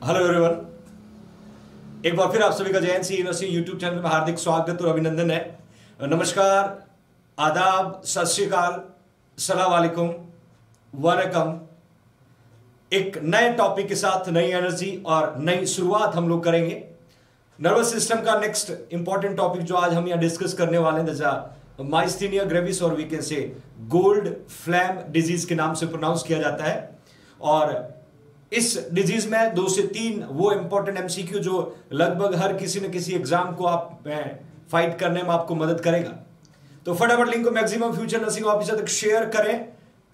Hello everyone एक बार फिर आप सभी का Jayant C university YouTube channel में हार्दिक स्वागत और अभिनंदन है। नमस्कार, आदाब, सत श्रीकाल वालेकुम एक नए टॉपिक के साथ नई एनर्जी और नई शुरुआत हम लोग करेंगे। नर्वस सिस्टम का नेक्स्ट इंपॉर्टेंट टॉपिक जो आज हम यहाँ डिस्कस करने वाले हैं, जैसा माइस्थीनिया ग्रेविस और वी गोल्ड फ्लैम डिज़ीज़ के नाम से प्रोनाउंस किया जाता है। और इस डिज़ीज़ में दो से तीन वो इंपॉर्टेंट एमसीक्यू जो लगभग हर किसी न किसी एग्ज़ाम को आप फाइट करने में आपको मदद करेगा। तो फटाफट लिंक को मैक्सिमम फ्यूचर नर्सिंग ऑफिसर तक शेयर करें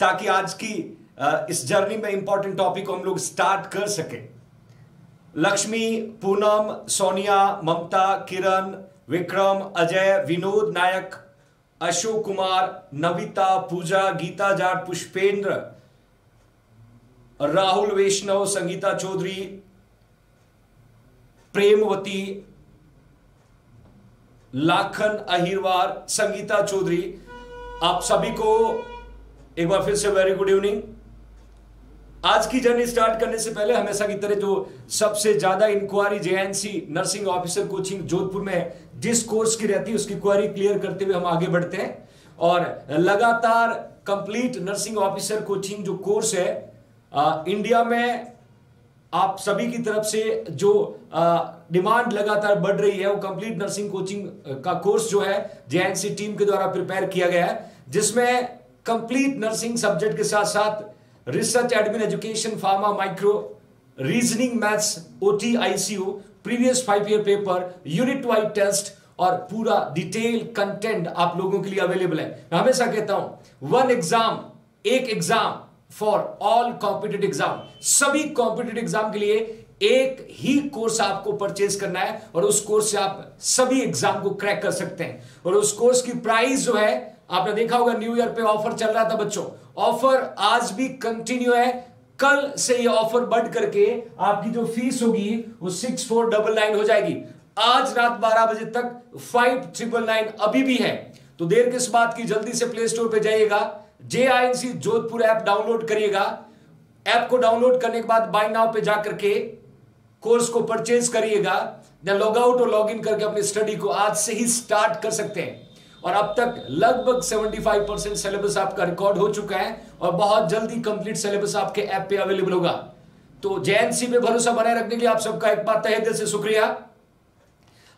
ताकि आज की इस जर्नी में इंपॉर्टेंट टॉपिक को हम लोग स्टार्ट कर सके। लक्ष्मी, पूनम, सोनिया, ममता, किरण, विक्रम, अजय, विनोद नायक, अशोक कुमार, नविता, पूजा, गीता जाट, पुष्पेंद्र राहुल वैष्णव, संगीता चौधरी, प्रेमवती, लाखन अहिरवार, संगीता चौधरी, आप सभी को एक बार फिर से वेरी गुड इवनिंग आज की जर्नी स्टार्ट करने से पहले हमेशा की तरह जो सबसे ज़्यादा inquiry JNC nursing officer coaching Jodhpur में जिस कोर्स की रहती है, उसकी क्वारी क्लियर करते हुए हम आगे बढ़ते हैं। और लगातार कंप्लीट नर्सिंग ऑफिसर कोचिंग जो कोर्स है आ, इंडिया में आप सभी की तरफ़ से जो डिमांड लगातार बढ़ रही है वो कंप्लीट नर्सिंग कोचिंग का कोर्स जो है जेएनसी टीम के द्वारा प्रिपेयर किया गया है जिसमें कंप्लीट नर्सिंग सब्जेक्ट के साथ साथ research admin education pharma micro reasoning maths OT ICU previous five year paper unit wise test और पूरा डिटेल कंटेंट आप लोगों के लिए अवेलेबल है। मैं हमेशा कहता हूँ वन एग्ज़ाम एक exam for all competitive exam सभी कॉम्पिटेटिव एग्ज़ाम के लिए एक ही कोर्स आपको परचेज करना है और उस कोर्स से आप सभी एग्ज़ाम को क्रैक कर सकते हैं। और उस कोर्स की प्राइस जो है, आपने देखा होगा न्यू ईयर पे ऑफ़र चल रहा था बच्चों। ऑफ़र आज भी कंटिन्यू है। कल से ये ऑफ़र बढ़ करके आपकी जो फ़ीस होगी, वो सिक्स फोर डबल नाइन हो जाएगी। आज रात बारह बजे तक फाइव ट्रिपल नाइन अभी भी है। तो देर किस बात की? जल्दी से प्ले स्टोर पर जाइएगा। J I C Jodhpur app download करिएगा। ऐप को डाउनलोड करने के बाद बाय नाउ पे जाकर के कोर्स को परचेज करिएगा। लॉग आउट और लॉग इन करके अपनी स्टडी को आज से ही स्टार्ट कर सकते हैं। और अब तक लगभग 75 परसेंट सिलेबस आपका रिकॉर्ड हो चुका है और बहुत जल्दी कंप्लीट सिलेबस आपके ऐप पे अवेलेबल होगा। तो जेएनसी पे भरोसा बनाए रखने के लिए आप सबका एक बार तहे दिल से शुक्रिया।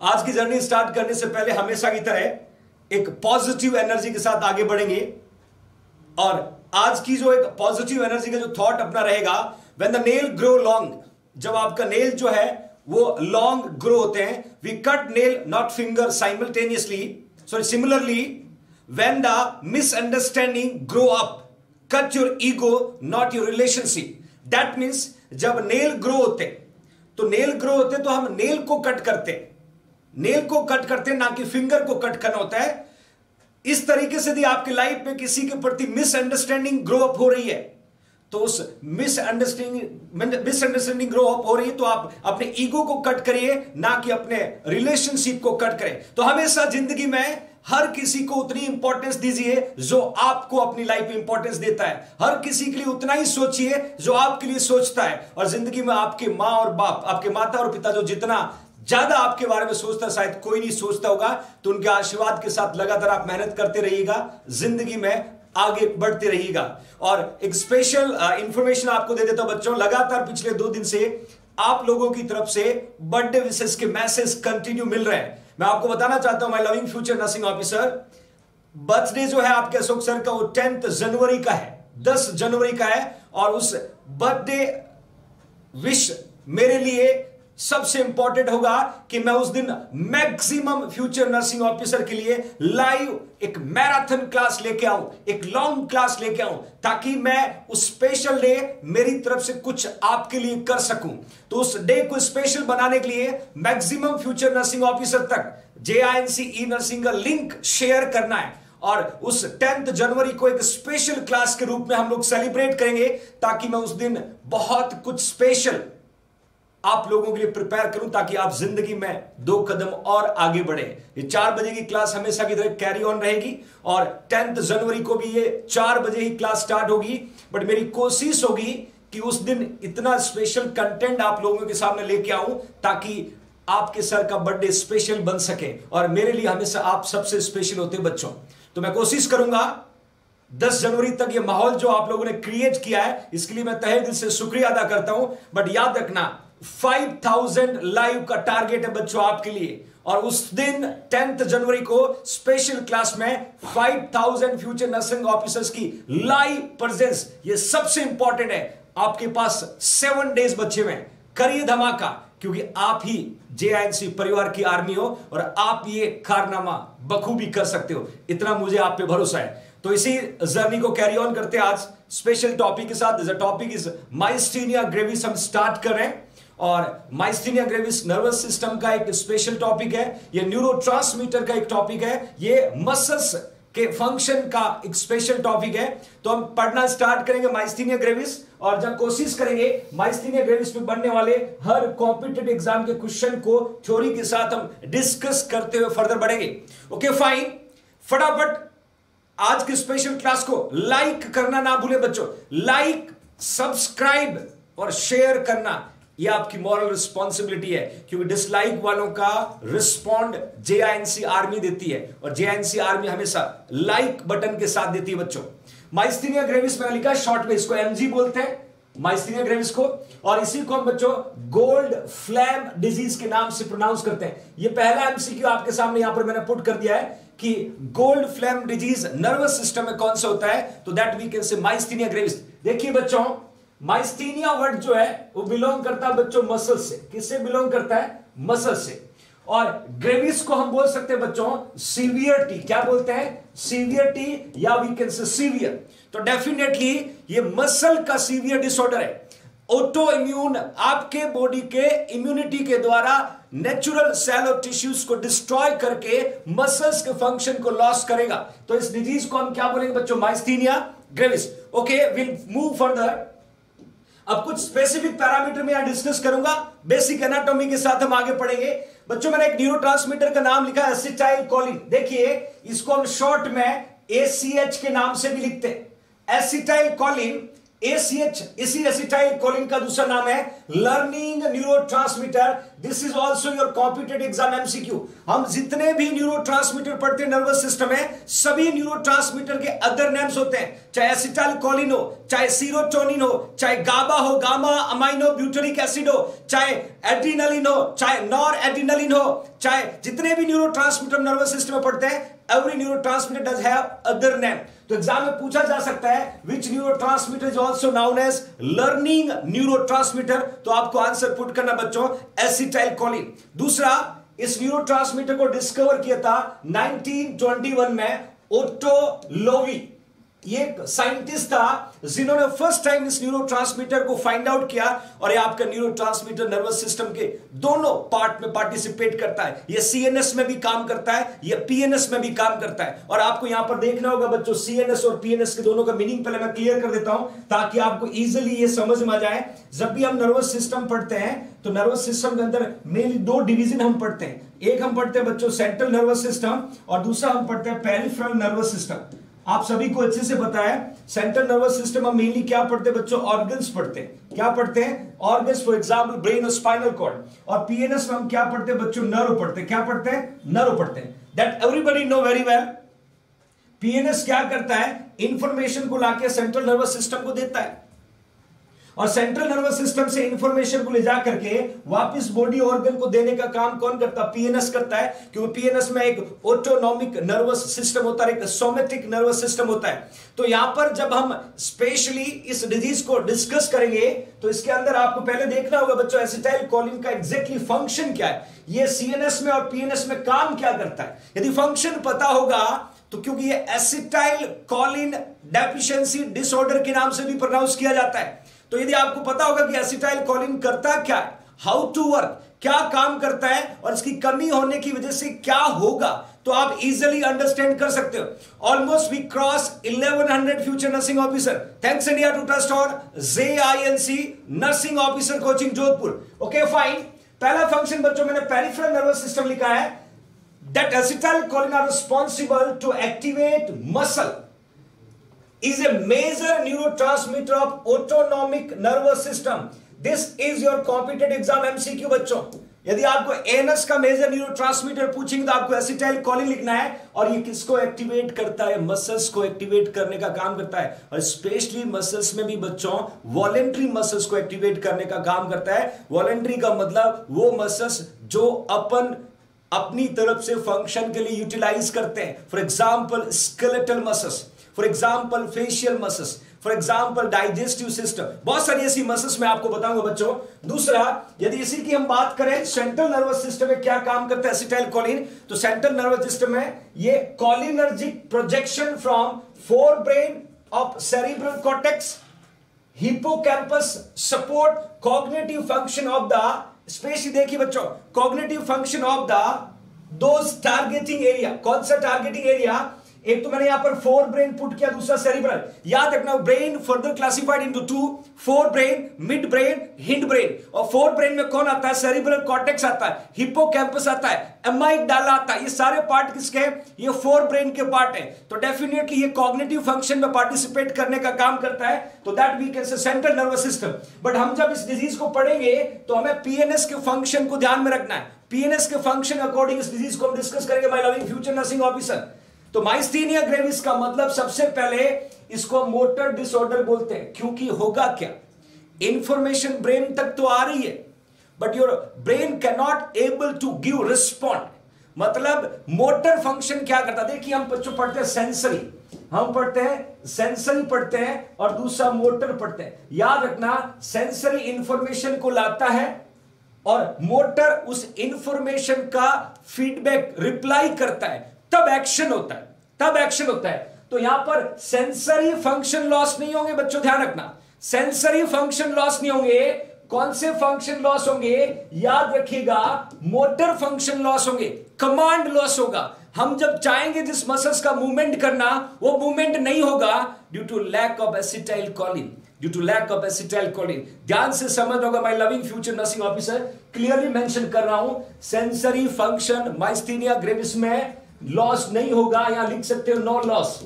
आज की जर्नी स्टार्ट करने से पहले हमेशा की तरह एक पॉजिटिव एनर्जी के साथ आगे बढ़ेंगे। और आज की जो एक पॉजिटिव एनर्जी का जो थॉट अपना रहेगा when the nail grow long जब आपका नेल जो है वो लॉन्ग ग्रो होते हैं we cut nail not finger simultaneously So similarly, when the misunderstanding grow up cut your ego, not your relationship that means जब नेल ग्रो होते तो नेल ग्रो होते तो हम नेल को कट करते। नेल को कट करते ना कि फिंगर को कट करना होता है इस तरीके से यदि आपकी लाइफ में किसी के प्रति मिसअंडरस्टैंडिंग ग्रो अप हो रही है। तो उस मिसअंडरस्टैंडिंग मिसअंडरस्टैंडिंग ग्रो अप हो रही है तो आप अपने ईगो को कट करिए, ना कि अपने रिलेशनशिप को कट करें। तो हमेशा ज़िंदगी में हर किसी को उतनी इंपॉर्टेंस दीजिए, जो आपको अपनी लाइफ में इंपॉर्टेंस देता है। हर किसी के लिए उतना ही सोचिए, जो आपके लिए सोचता है। और ज़िंदगी में आपके माँ और बाप, आपके माता और पिता जो जितना ज़्यादा आपके बारे में सोचता, शायद कोई नहीं सोचता होगा तो उनके आशीर्वाद के साथ लगातार आप मेहनत करते रहिएगा, ज़िंदगी में आगे बढ़ते रहिएगा। और एक स्पेशल इंफॉर्मेशन आपको दे देता हूँ बच्चों, लगातार पिछले दो दिन से आप लोगों की तरफ़ से बर्थडे विशेष के मैसेज कंटिन्यू मिल रहे हैं। मैं आपको बताना चाहता हूँ my loving future nursing officer birthday जो है आपके अशोक सर का, वो टेंथ जनवरी का है, दस जनवरी का है, और उस बर्थडे विश मेरे लिए सबसे इंपॉर्टेंट होगा कि मैं उस दिन मैक्सिमम फ्यूचर नर्सिंग ऑफिसर के लिए लाइव एक मैराथन क्लास लेके आऊँ, एक लॉन्ग क्लास लेके आऊँ, ताकि मैं उस स्पेशल डे मेरी तरफ़ से कुछ आपके लिए कर सकूँ। तो उस डे को स्पेशल बनाने के लिए मैक्सिमम फ्यूचर नर्सिंग ऑफिसर तक J I N C E nursing का लिंक शेयर करना है। और उस टेंथ जनवरी को एक स्पेशल क्लास के रूप में हम लोग सेलिब्रेट करेंगे, ताकि मैं उस दिन बहुत कुछ स्पेशल आप लोगों के लिए प्रिपेयर करूँ ताकि आप ज़िंदगी में दो कदम और आगे बढ़े। ये चार बजे की क्लास हमेशा की तरह कैरी ऑन रहेगी और टेंथ जनवरी को भी ये चार बजे ही क्लास स्टार्ट होगी। बट मेरी कोशिश होगी कि उस दिन इतना स्पेशल कंटेंट आप लोगों के सामने लेके आऊँ ताकि आपके सर का बर्थडे स्पेशल बन सके और मेरे लिए हमेशा आप सबसे स्पेशल होते बच्चों। तो मैं कोशिश करूँगा 10 जनवरी तक ये माहौल जो आप लोगों ने क्रिएट किया है, इसके लिए मैं तहे दिल से शुक्रिया अदा करता हूँ। बट याद रखना 5000 लाइव का टारगेट है बच्चों आपके लिए। और उस दिन टेंथ जनवरी को स्पेशल क्लास में 5000 फ्यूचर नर्सिंग ऑफिसर्स की लाइव प्रेजेंस, ये सबसे इंपॉर्टेंट है। आपके पास सेवन डेज़ बच्चे में। करिए धमाका, क्योंकि आप ही जेआईएनसी परिवार की आर्मी हो और आप ये कारनामा बखूबी कर सकते हो। इतना मुझे आप पे भरोसा है। तो इसी जर्नी को कैरी ऑन करते हैं आज। स्पेशल टॉपिक के साथ टॉपिक इज़ माइस्टीनिया ग्रेविस हम स्टार्ट कर रहे हैं। और माइस्टीनिया ग्रेविस नर्वस सिस्टम का एक स्पेशल टॉपिक है, ये न्यूरो का एक टॉपिक है, ये मसल्स के फ़ंक्शन का एक स्पेशल टॉपिक है। तो हम पढ़ना स्टार्ट करेंगे माइस्टीनिया ग्रेविस और जब कोशिश करेंगे माइस्टीनिया ग्रेविस में बनने वाले हर कॉम्पिटेटिव एग्ज़ाम के क्वेश्चन को थ्योरी के साथ हम डिस्कस करते हुए फर्दर बढ़ेंगे। ओके फाइन फटाफट आज के स्पेशल क्लास को लाइक करना ना भूले बच्चों। लाइक सब्सक्राइब और शेयर करना। ये आपकी मॉरल रिस्पॉन्सिबिलिटी है, क्योंकि डिसलाइक वालों का रिस्पॉन्ड जेआईएनसी आर्मी देती है, और जेआईएनसी आर्मी हमेशा लाइक बटन के साथ देती है बच्चों। माइस्थीनिया ग्रेविस में लिखा शॉर्ट में इसको एमजी बोलते हैं माइस्थीनिया ग्रेविस को, और इसी को हम बच्चों गोल्ड फ्लैम डिज़ीज़ के नाम से प्रोनाउंस करते हैं। ये पहला एमसीक्यू आपके सामने यहाँ पर मैंने पुट कर दिया है कि Goldflam disease nervous system में कौन सा होता है तो that we can say myasthenia gravis देखिए बच्चों माइस्टीनिया वर्ड जो है, वो बिलोंग करता है बच्चों मसल से। किससे बिलोंग करता है? मसल से। और ग्रेविस को हम बोल सकते हैं बच्चों सीवियरिटी क्या बोलते हैं? सीवियरिटी या वी कैन से सीवियर तो डेफिनेटली ये मसल का सीवियर डिसऑर्डर है। ऑटो इम्यून आपके बॉडी के इम्यूनिटी के द्वारा नेचुरल सेल और टिश्यूज को डिस्ट्रॉय करके मसल्स के फ़ंक्शन को लॉस करेगा। तो इस डिज़ीज़ को हम क्या बोलेंगे बच्चों? Myasthenia gravis okay will move further अब कुछ स्पेसिफिक पैरामीटर में यहाँ डिस्कस करूँगा। बेसिक एनाटॉमी के साथ हम आगे पढ़ेंगे। बच्चों, मैंने एक न्यूरोट्रांसमीटर का नाम लिखा एसिटाइल कॉलिन देखिए, इसको हम शॉर्ट में एसीएच के नाम से भी लिखते हैं। एसिटाइल कॉलिन एसीएच इसी एसिटाइल कोलिन का दूसरा नाम है learning neurotransmitter this is also your competitive exam MCQ हम जितने भी न्यूरोट्रांसमीटर पढ़ते हैं नर्वस सिस्टम में सभी न्यूरोट्रांसमीटर के अदर नेम्स होते हैं। चाहे एसिटाइल कोलिन हो, चाहे सीरोटोनिन हो, चाहे गाबा हो गामा अमाइनो ब्यूटरिक एसिड हो, चाहे एड्रीनलिन हो, चाहे नॉर एड्रीनलिन हो, चाहे जितने भी न्यूरोट्रांसमीटर नर्वस सिस्टम में पढ़ते हैं every neurotransmitter does have other name तो एग्ज़ाम में पूछा जा सकता है which neurotransmitter is also known as learning neurotransmitter तो आपको आंसर पुट करना बच्चों एसिटाइल कॉलिन दूसरा, इस न्यूरोट्रांसमीटर को डिस्कवर किया था 1921 में ओटो लोवी ये साइंटिस्ट था, जिन्होंने फ़र्स्ट टाइम इस न्यूरो को फाइंड आउट किया और ये आपका न्यूरो नर्वस सिस्टम के दोनों पार्ट में पार्टिसिपेट करता है। ये सीएनएस में भी काम करता है, ये पीएनएस में भी काम करता है। और आपको यहाँ पर देखना होगा बच्चों सीएनएस और पीएनएस के दोनों का मीनिंग पहले मैं क्लियर कर देता हूँ, ताकि आपको इजिली ये समझ में आ जाए। जब भी हम नर्वस सिस्टम पढ़ते हैं तो नर्वस सिस्टम के अंदर मेनली दो डिवीज़न हम पढ़ते हैं। एक हम पढ़ते हैं बच्चों सेंट्रल नर्वस सिस्टम और दूसरा हम पढ़ते हैं पेरिफेरल नर्वस सिस्टम आप सभी को अच्छे से है सेंट्रल नर्वस सिस्टम हम मेनली क्या पढ़ते हैं बच्चों? ऑर्गन्स पढ़ते हैं। क्या पढ़ते हैं? ऑर्गन्स फॉर एग्ज़ाम्पल ब्रेन और स्पाइनल कॉर्ड और पीएनएस में हम क्या पढ़ते हैं बच्चों? नर्व पढ़ते हैं। क्या पढ़ते हैं? नर्व पढ़ते हैं। That everybody know very well PNS क्या करता है? इंफॉर्मेशन को लाके सेंट्रल नर्वस सिस्टम को देता है। और सेंट्रल नर्वस सिस्टम से इंफॉर्मेशन को ले जा करके वापस बॉडी ऑर्गन को देने का काम कौन करता? है पीएनएस करता है, क्योंकि पीएनएस में एक ऑटोनॉमिक नर्वस सिस्टम होता है, एक सोमेटिक नर्वस सिस्टम होता है। तो यहाँ पर जब हम स्पेशली इस डिज़ीज़ को डिस्कस करेंगे तो इसके अंदर आपको पहले देखना होगा बच्चों एसिटाइल कॉलिन का एग्जैक्टली फ़ंक्शन क्या है? ये सीएनएस में और पीएनएस में काम क्या करता है? यदि फ़ंक्शन पता होगा तो क्योंकि ये एसिटाइल कॉलिन डेफिशिएंसी डिसऑर्डर के नाम से भी प्रोनाउंस किया जाता है। तो यदि आपको पता होगा कि एसिटाइल कॉलिन करता क्या है हाउ टू वर्क क्या काम करता है और इसकी कमी होने की वजह से क्या होगा तो आप इजिली अंडरस्टैंड कर सकते हो। Almost we cross 1100 future nursing officer thanks India to trust और J I N C nursing officer coaching Jodhpur okay fine पहला फ़ंक्शन बच्चों, मैंने पेरिफेरल नर्वस सिस्टम लिखा है। Acetylcholine are responsible to activate muscle is a major neurotransmitter of autonomic nervous system. This is your competitive exam MCQ बच्चों. यदि आपको anus का major neuro transmitter पूछेंगे तो आपको एसिटाइल कॉलिन लिखना है और ये किसको एक्टिवेट करता है? मसल्स को एक्टिवेट करने का काम करता है। और स्पेशली मसल्स में भी बच्चों वॉलेंट्री मसल्स को एक्टिवेट करने का काम करता है। वॉलेंट्री का मतलब वो मसल्स जो अपन अपनी तरफ़ से फ़ंक्शन के लिए यूटिलाइज करते हैं। For example skeletal muscles for example facial muscles for example digestive system बहुत सारी ऐसी मसल्स मैं आपको बताऊँगा बच्चों। दूसरा, यदि इसी की हम बात करें सेंट्रल नर्वस सिस्टम में क्या काम करता है एसिटाइल कॉलिन तो सेंट्रल नर्वस सिस्टम में ये cholinergic projection from forebrain of cerebral cortex hippocampus support cognitive function of the specially देखिए बच्चों कॉग्नेटिव फ़ंक्शन ऑफ़ द दो टारगेटिंग एरिया कौन सा टारगेटिंग एरिया एक तो मैंने यहाँ पर फोर ब्रेन पुट किया, दूसरा सेरिब्रल याद रखना brain further classified into two forebrain midbrain hindbrain और फोर ब्रेन में कौन आता है? सेरिब्रल कॉर्टेक्स आता है हिप्पो आता है एमाइक डाला आता है। ये सारे पार्ट किसके हैं? ये फोर ब्रेन के पार्ट है। तो डेफिनेटली ये कॉग्निटिव फ़ंक्शन में पार्टिसिपेट करने का काम करता है। तो that we can say central nervous system but हम जब इस डिज़ीज़ को पढ़ेंगे तो हमें पीएनएस के फ़ंक्शन को ध्यान में रखना है। पीएनएस के फ़ंक्शन अकॉर्डिंग इस डिज़ीज़ को हम डिस्कस करेंगे my loving future nursing officer तो माइस्थीनिया ग्रेविस का मतलब सबसे पहले इसको मोटर डिसऑर्डर बोलते हैं। क्योंकि होगा क्या? इंफॉर्मेशन ब्रेन तक तो आ रही है but your brain can not able to give respond मतलब मोटर फ़ंक्शन क्या करता? देखिए, हम बच्चों पढ़ते हैं सेंसरी हम पढ़ते हैं सेंसरी पढ़ते हैं और दूसरा मोटर पढ़ते हैं। याद रखना सेंसरी इंफॉर्मेशन को लाता है और मोटर उस इंफॉर्मेशन का फीडबैक रिप्लाई करता है। तब एक्शन होता है। तब एक्शन होता है। तो यहाँ पर सेंसरी फ़ंक्शन लॉस नहीं होंगे, बच्चों, ध्यान रखना। सेंसरी फ़ंक्शन लॉस नहीं होंगे। कौन से फ़ंक्शन लॉस होंगे? याद रखिएगा मोटर फ़ंक्शन लॉस होंगे। कमांड लॉस होगा। हम जब चाहेंगे जिस मसल्स का मूवमेंट करना, वो मूवमेंट नहीं होगा due to lack of acetyl choline due to lack of acetyl choline ध्यान से समझ होगा my loving future nursing officer clearly mention कर रहा हूँ सेंसरी फ़ंक्शन माइस्थीनिया ग्रेविस में लॉस नहीं होगा, यहाँ लिख सकते हो नो लॉस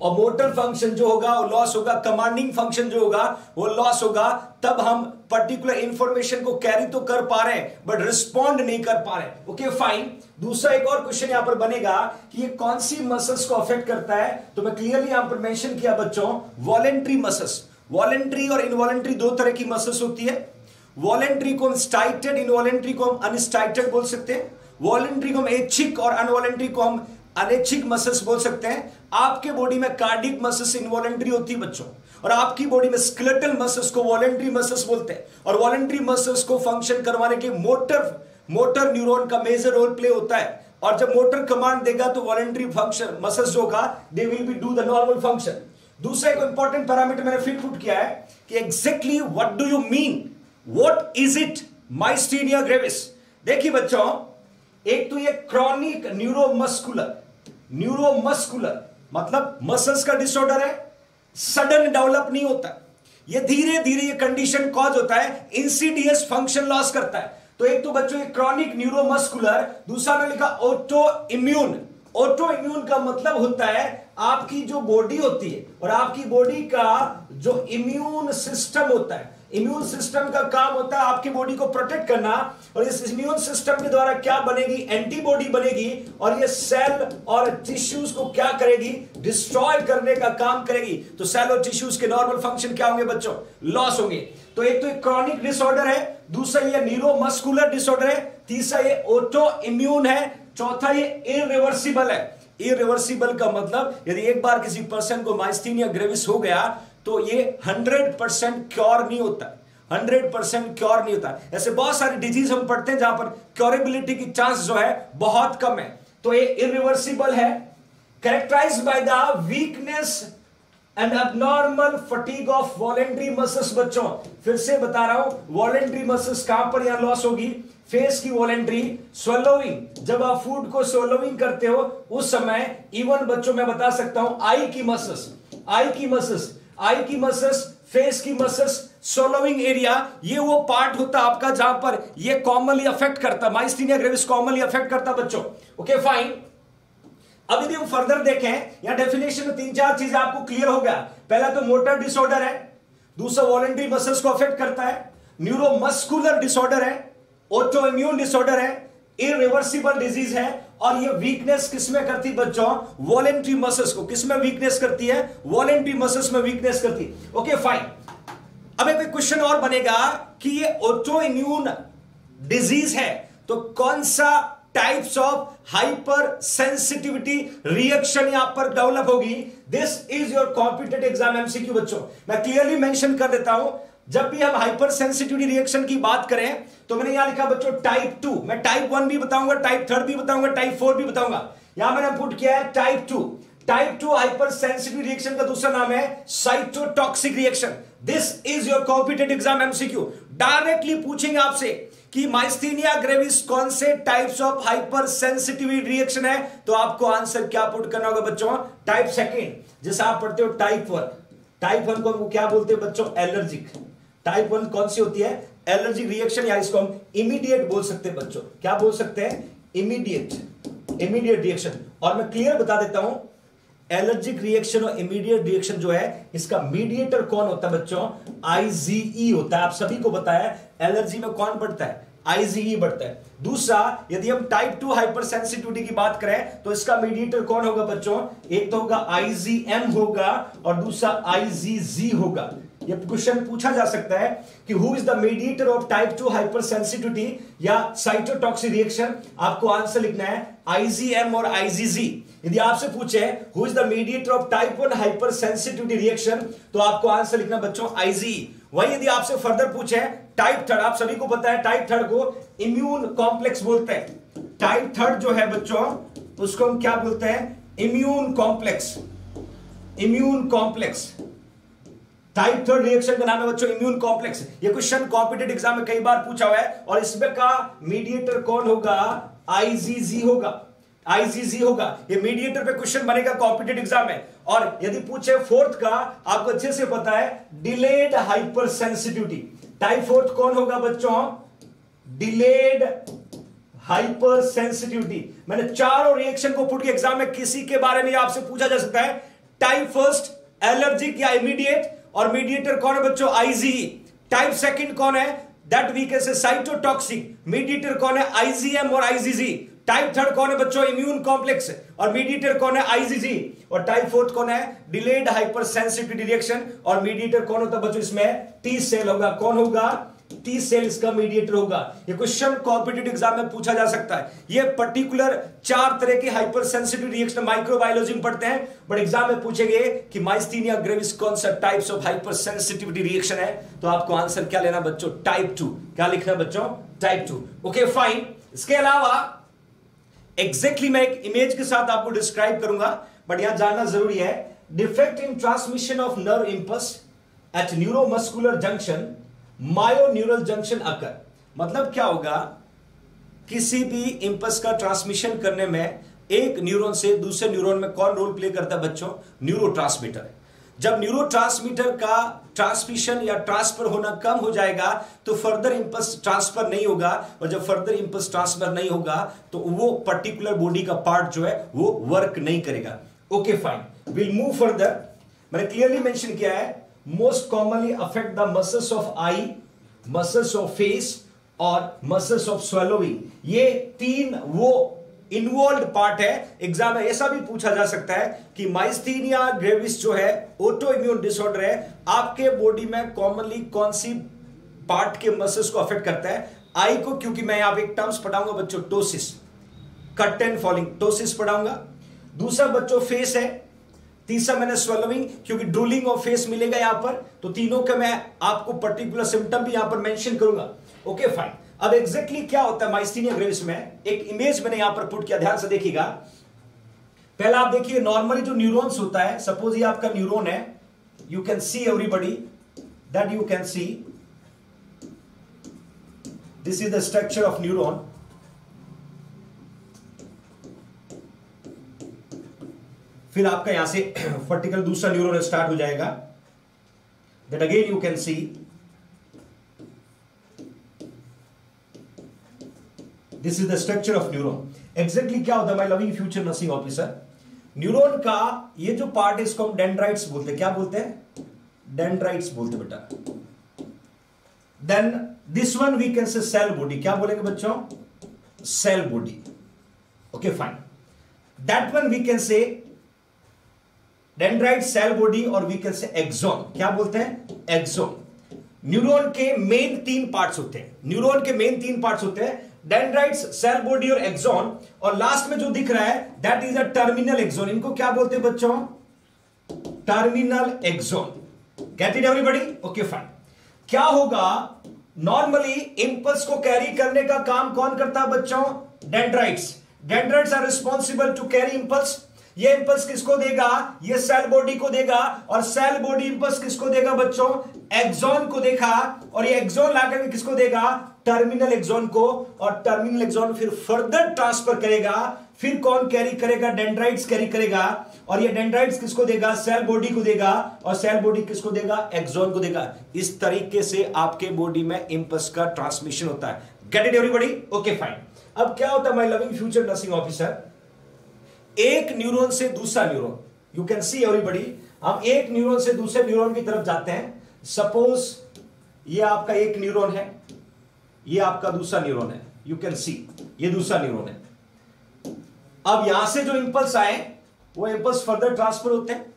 और मोटर फ़ंक्शन जो होगा, वो लॉस होगा कमांडिंग फ़ंक्शन जो होगा, वो लॉस होगा, तब हम पर्टिकुलर इंफॉर्मेशन को कैरी तो कर पा रहे हैं बट रिस्पॉन्ड नहीं कर पा रहे ओके फाइन दूसरा एक और क्वेश्चन यहाँ पर बनेगा कि ये कौन सी मसल्स को अफेक्ट करता है? तो मैं क्लियरली यहाँ पर मेंशन किया, बच्चों वॉलेंट्री मसल्स वॉलेंट्री और इनवॉलेंट्री दो तरह की मसल्स होती है. वॉलेंट्री को हम स्टाइटेड इनवॉलेंट्री को हम अनस्टाइटेड बोल सकते हैं. वॉलेंट्री को हम ऐच्छिक और अनवॉलेंट्री को हम अनैच्छिक मसल्स बोल सकते हैं। आपके बॉडी में कार्डिक मसल्स इनवॉलेंट्री होती है बच्चों। और आपकी बॉडी में स्केलेटल मसल्स को वॉलेंट्री मसल्स बोलते हैं। और वॉलेंट्री मसल्स को फ़ंक्शन करवाने के मोटर मोटर न्यूरॉन का मेजर रोल प्ले होता है। और जब मोटर कमांड देगा तो वॉलेंट्री फ़ंक्शन मसल्स जो होगा they will be do the normal function दूसरा एक इंपॉर्टेंट पैरामीटर मैंने फिट फुट किया है कि exactly what do you mean what is it myasthenia gravis देखिए बच्चों एक तो ये क्रॉनिक न्यूरोमस्कुलर न्यूरोमस्कुलर मतलब मसल्स का डिसऑर्डर है सडन डेवलप नहीं होता। ये धीरे धीरे ये कंडीशन कॉज होता है इंसीडियस फ़ंक्शन लॉस करता है। तो एक तो बच्चों, ये क्रॉनिक न्यूरोमस्कुलर दूसरा मैंने लिखा ऑटो इम्यून ऑटो इम्यून का मतलब होता है आपकी जो बॉडी होती है और आपकी बॉडी का जो इम्यून सिस्टम होता है इम्यून सिस्टम का काम होता है आपकी बॉडी को प्रोटेक्ट करना और इस इम्यून सिस्टम के द्वारा क्या बनेगी? एंटीबॉडी बनेगी और ये सेल और टिश्यूज को क्या करेगी? डिस्ट्रॉय करने का काम करेगी। तो सेल और टिश्यूज के नॉर्मल फ़ंक्शन क्या होंगे बच्चों? लॉस होंगे। तो एक तो एक क्रॉनिक डिसऑर्डर है, दूसरा ये न्यूरोमस्कुलर डिसऑर्डर है, तीसरा ये ऑटो इम्यून है, चौथा ये इरिवर्सिबल है। इरिवर्सिबल का मतलब यदि एक बार किसी पर्सन को माइस्थीनिया ग्रेविस हो गया तो ये हंड्रेड परसेंट क्योर नहीं होता। हंड्रेड परसेंट क्योर नहीं होता। ऐसे बहुत सारी डिज़ीज़ हम पढ़ते हैं जहाँ पर क्योरेबिलिटी की चांस जो है बहुत कम है। तो ये इरिवर्सिबल है। Characterize by the weakness and abnormal fatigue of voluntary muscles बच्चों, फिर से बता रहा हूँ वॉलेंट्री मसल्स कहाँ पर यहाँ लॉस होगी? फेस की वॉलेंट्री स्वेलोइंग जब आप फ़ूड को स्वेलोइंग करते हो, उस समय इवन बच्चों, मैं बता सकता हूँ आई की मसल्स आई की मसल्स आई की मसल्स, फेस की मसल्स सोलोविंग एरिया ये वो पार्ट होता है आपका जहाँ पर ये कॉमनली अफेक्ट करता माइस्थीनिया ग्रेविस कॉमनली अफेक्ट करता बच्चों। ओके फाइन अब यदि हम फर्दर देखें, यहाँ डेफिनेशन में तीन चार चीज़ें आपको क्लियर हो गया। पहला तो मोटर डिसऑर्डर है, दूसरा वॉलेंट्री मसल्स को अफेक्ट करता है न्यूरोमस्कुलर डिसऑर्डर है ऑटो इम्यून डिसऑर्डर है इरिवर्सिबल डिज़ीज़ है और ये वीकनेस किसमें करती बच्चों? वॉलेंट्री मसल्स को। किसमें वीकनेस करती है? वॉलेंट्री मसल्स में वीकनेस करती ओके फाइन अब एक क्वेश्चन और बनेगा कि ये ऑटो इम्यून डिज़ीज़ है तो कौन सा types of hypersensitivity reaction यहाँ पर डेवलप होगी? This is your competitive exam MCQ बच्चों। मैं क्लियरली मेंशन कर देता हूँ जब भी हम हाइपर सेंसिटिविटी रिएक्शन की बात करें तो मैंने यहाँ लिखा बच्चों टाइप टू मैं टाइप वन भी बताऊँगा टाइप थर्ड भी बताऊँगा टाइप फोर भी बताऊँगा। यहाँ मैंने पुट किया है type two type two hypersensitive reaction का दूसरा नाम है cytotoxic reaction this is your competitive exam MCQ directly पूछेंगे आपसे कि माइस्थीनिया ग्रेविस कौन से types of hypersensitivity reaction है? तो आपको आंसर क्या पुट करना होगा बच्चों? टाइप सेकेंड जैसे आप पढ़ते हो टाइप वन टाइप वन को क्या बोलते हैं बच्चों? एलर्जिक टाइप वन कौन सी होती है? एलर्जी रिएक्शन या इसको हम इमीडिएट बोल सकते हैं बच्चों। क्या बोल सकते हैं? इमीडिएट इमीडिएट रिएक्शन और मैं क्लियर बता देता हूँ एलर्जिक रिएक्शन और इमीडिएट रिएक्शन जो है, इसका मीडिएटर कौन होता है बच्चों? आईजीई होता है। आप सभी को बताया एलर्जी में कौन बढ़ता है? आईजीई बढ़ता है। दूसरा, यदि हम टाइप टू हाइपर सेंसिटिविटी की बात करें तो इसका मीडिएटर कौन होगा बच्चों? एक तो होगा आईजीएम होगा, और दूसरा आईजीजी होगा। ये क्वेश्चन पूछा जा सकता है कि who is the mediator of type two hypersensitivity या साइटोटॉक्सिक रिएक्शन आपको आंसर लिखना है आईजीएम और आईजीजी यदि आपसे पूछे who is the mediator of type one hypersensitivity reaction तो आपको आंसर लिखना बच्चों आईजी वही यदि आपसे फर्दर पूछे टाइप थर्ड आप सभी को पता है टाइप थर्ड को इम्यून कॉम्प्लेक्स बोलते हैं। टाइप थर्ड जो है बच्चों, उसको हम क्या बोलते हैं? Immune complex immune complex type third reaction का नाम है बच्चों इम्यून कॉम्प्लेक्स ये क्वेश्चन कॉम्पिटेटिव एग्ज़ाम में कई बार पूछा हुआ है, और इसमें का मीडिएटर कौन होगा? आईजीजी होगा। आईजीजी होगा। ये मीडिएटर पे क्वेश्चन बनेगा कॉम्पिटेटिव एग्ज़ाम में। और यदि पूछे फोर्थ का, आपको अच्छे से पता है delayed hypersensitivity type fourth कौन होगा बच्चों? डिलेड हाइपर सेंसिटिविटी मैंने चारों रिएक्शन को पुट के एग्ज़ाम में किसी के बारे में आपसे पूछा जा सकता है। टाइप फ़र्स्ट एलर्जिक या इमीडिएट और मीडिएटर कौन है बच्चों? आईजी टाइप सेकंड कौन है? That we can say cytotoxic mediator कौन है? आईजीएम और आईजीजी टाइप थर्ड कौन है बच्चों? इम्यून कॉम्प्लेक्स और मीडिएटर कौन है? आईजीजी और टाइप फोर्थ कौन है? डिलेड हाइपर सेंसिटिव रिएक्शन और मीडिएटर कौन होता है बच्चों? इसमें टी सेल होगा। कौन होगा? टी सेल इसका मीडिएटर होगा ये क्वेश्चन कॉम्पिटेटिव एग्ज़ाम में पूछा जा सकता है। ये पर्टिकुलर चार तरह के हाइपर सेंसिटिव रिएक्शन माइक्रोबायोलॉजी में पढ़ते हैं। बट एग्ज़ाम में पूछेंगे कि माइस्थीनिया ग्रेविस कौन सा types of hypersensitivity reaction है। तो आपको आंसर क्या लेना बच्चों? टाइप टू क्या लिखना बच्चों? टाइप टू ओके फाइन इसके अलावा एग्जैक्टली exactly मैं एक इमेज के साथ आपको डिस्क्राइब करूँगा। बट यहाँ जानना ज़रूरी है। Defect in transmission of nerve impulse at neuromuscular junction myoneural junction occur मतलब क्या होगा? किसी भी इंपल्स का ट्रांसमिशन करने में एक न्यूरॉन से दूसरे न्यूरॉन में कौन रोल प्ले करता है बच्चों? न्यूरो जब न्यूरो का ट्रांसमिशन या ट्रांसफ़र होना कम हो जाएगा तो फर्दर इंपल्स ट्रांसफ़र नहीं होगा। और जब फर्दर इंपल्स ट्रांसफ़र नहीं होगा तो वो पर्टिकुलर बॉडी का पार्ट जो है, वो वर्क नहीं करेगा। Okay fine will move further मैंने क्लियरली मेंशन किया है most commonly affect the muscles of eye muscles of face और मसल्स ऑफ़ स्वेलोविंग ये तीन वो इन्वॉल्व पार्ट है एग्ज़ाम में ऐसा भी पूछा जा सकता है कि माइस्थीनिया ग्रेविस जो है ऑटो इम्यून डिसऑर्डर है, आपके बॉडी में कॉमनली कौन सी पार्ट के मसल्स को अफेक्ट करता है? आई को, क्योंकि मैं यहाँ पे एक टर्म्स पढ़ाऊँगा बच्चों ptosis cut and falling ptosis पढ़ाऊँगा. दूसरा बच्चों फेस है तीसरा मैंने स्वेलोइंग क्योंकि ड्रूलिंग ऑफ़ फेस मिलेगा यहाँ पर तो तीनों का मैं आपको पर्टिकुलर सिम्टम भी यहाँ पर मेंशन करूँगा। ओके फाइन अब एग्जैक्टली exactly क्या होता है माइस्टीनिया ग्रेविस में? एक इमेज मैंने यहाँ पर पुट किया, ध्यान से देखिएगा। पहला आप देखिए नॉर्मली जो न्यूरॉन्स होता है सपोज़ ये आपका न्यूरॉन है you can see everybody that you can see this is the structure of neuron फिर आपका यहाँ से पर्टिकुलर दूसरा न्यूरोन स्टार्ट हो जाएगा। That again you can see this is the structure of neuron exactly क्या होता है my loving future nursing officer neuron का ये जो पार्ट है, इसको हम डेंड्राइट्स बोलते हैं। क्या बोलते हैं? डेंड्राइट्स बोलते बेटा। Then this one we can say cell body क्या बोलेंगे बच्चों? Cell body okay fine that one we can say dendrite cell body और वी कैन से एक्सोन क्या बोलते हैं? एक्सोन न्यूरॉन के मेन तीन पार्ट्स होते हैं. न्यूरॉन के मेन तीन पार्ट्स होते हैं. डेंड्राइट्स सेल बॉडी और एक्सोन और लास्ट में जो दिख रहा है that is a terminal axon इनको क्या बोलते हैं बच्चों? Terminal axon get it everybody okay fine क्या होगा? नॉर्मली इंपल्स को कैरी करने का काम कौन करता है बच्चों? Dendrites dendrites are responsible to carry impulse ये इंपल्स किसको देगा? ये सेल बॉडी को देगा। और सेल बॉडी इंपल्स किसको देगा बच्चों? एक्सोन को देखा। और ये एक्सोन लाकर किसको देगा? टर्मिनल एक्सोन को। और टर्मिनल एक्सोन फिर फर्दर ट्रांसफ़र करेगा। फिर कौन कैरी करेगा? डेंड्राइट्स कैरी करेगा। और ये डेंड्राइट्स किसको देगा? सेल बॉडी को देगा। और सेल बॉडी किसको देगा? एक्सोन को देगा। इस तरीके से आपके बॉडी में इंपल्स का ट्रांसमिशन होता है। Get it everybody okay fine अब क्या होता है my loving future nursing officer एक न्यूरॉन से दूसरा neuron. You can see everybody हम एक न्यूरॉन से दूसरे न्यूरॉन की तरफ़ जाते हैं। सपोज़ ये आपका एक न्यूरॉन है। ये आपका दूसरा न्यूरॉन है। यू कैन सी ये दूसरा न्यूरॉन है। अब यहाँ से जो इंपल्स आए, वो इंपल्स फर्दर ट्रांसफ़र होते हैं।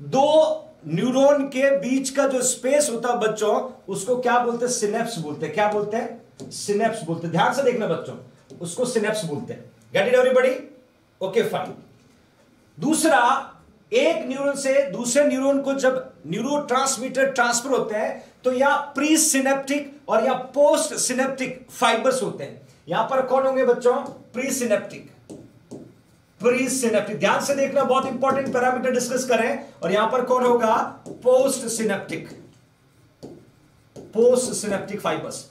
दो न्यूरॉन के बीच का जो स्पेस होता है बच्चों, उसको क्या बोलते हैं? सिनेप्स बोलते हैं। क्या बोलते हैं? सिनेप्स बोलते हैं। ध्यान से देखना बच्चों। उसको सिनेप्स बोलते हैं। Get it everybody okay fine दूसरा, एक न्यूरॉन से दूसरे न्यूरॉन को जब न्यूरो ट्रांसमीटर ट्रांसफ़र होते हैं तो या प्री सिनेप्टिक और या पोस्ट सिनेप्टिक फाइबर्स होते हैं। यहाँ पर कौन होंगे बच्चों? प्री सिनेप्टिक प्री सिनेप्टिक ध्यान से देखना, बहुत इंपॉर्टेंट पैरामीटर डिस्कस करें। और यहाँ पर कौन होगा? Post synaptic post synaptic fibres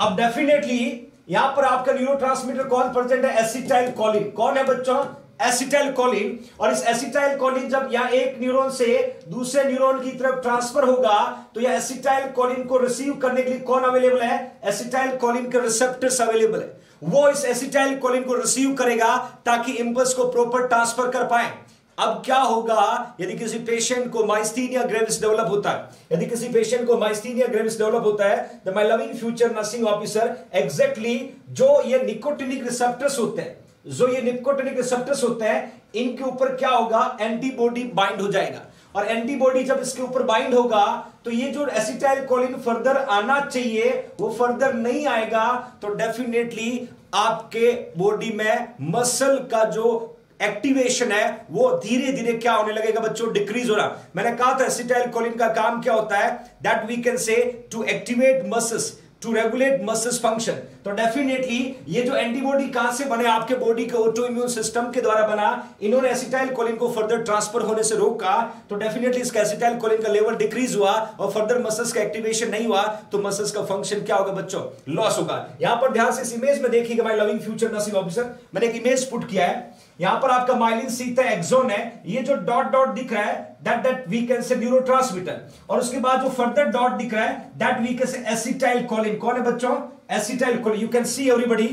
अब डेफिनेटली यहाँ पर आपका न्यूरो कौन प्रेजेंट है? एसिटाइल कॉलिन कौन है बच्चों? एसिटाइल कॉलिन और इस एसिटाइल कॉलिन जब यहाँ एक न्यूरॉन से दूसरे न्यूरॉन की तरफ़ ट्रांसफ़र होगा तो यह एसिटाइल कॉलिन को रिसीव करने के लिए कौन अवेलेबल है? एसिटाइल कॉलिन के रिसेप्टर्स अवेलेबल है। वो इस एसिटाइल कॉलिन को रिसीव करेगा ताकि इंपल्स को प्रॉपर ट्रांसफ़र कर पाए। अब क्या होगा? यदि किसी पेशेंट को माइस्थीनिया ग्रेविस डेवलप होता है, यदि किसी पेशेंट को माइस्थीनिया ग्रेविस डेवलप होता है तो my loving future nursing officer exactly जो ये निकोटिनिक रिसेप्टर्स होते हैं, जो ये निकोटिनिक रिसेप्टर्स होते हैं, इनके ऊपर क्या होगा? एंटीबॉडी बाइंड हो जाएगा। और एंटीबॉडी जब इसके ऊपर बाइंड होगा तो ये जो एसिटाइल कोलिन फर्दर आना चाहिए, वो फर्दर नहीं आएगा तो डेफिनेटली आपके बॉडी में मसल का जो एक्टिवेशन है, वो धीरे धीरे क्या होने लगेगा बच्चों? डिक्रीज हो रहा। मैंने कहा था एसिटाइल कोलिन का काम क्या होता है? That we can say to activate muscles to regulate muscles function तो डेफिनेटली ये जो एंटीबॉडी कहाँ से बने? आपके बॉडी के ऑटो इम्यून सिस्टम के द्वारा बना। इन्होंने एसिटाइल कोलिन को फर्दर ट्रांसफ़र होने से रोका। तो डेफिनेटली इसका एसिटाइल कोलिन का लेवल डिक्रीज हुआ और फर्दर मसल्स का एक्टिवेशन नहीं हुआ। तो मसल्स का फ़ंक्शन क्या होगा बच्चों? लॉस होगा। यहाँ पर ध्यान से इस इमेज में देखिएगा my loving future nursing officer मैंने एक इमेज पुट किया है। यहाँ पर आपका माइलिन सीता एक्सोन है। ये जो डॉट डॉट दिख रहा है that that we can say neurotransmitter और उसके बाद जो फर्दर डॉट दिख रहा है that we can say acetyl choline कौन है बच्चों? Acetyl choline you can see everybody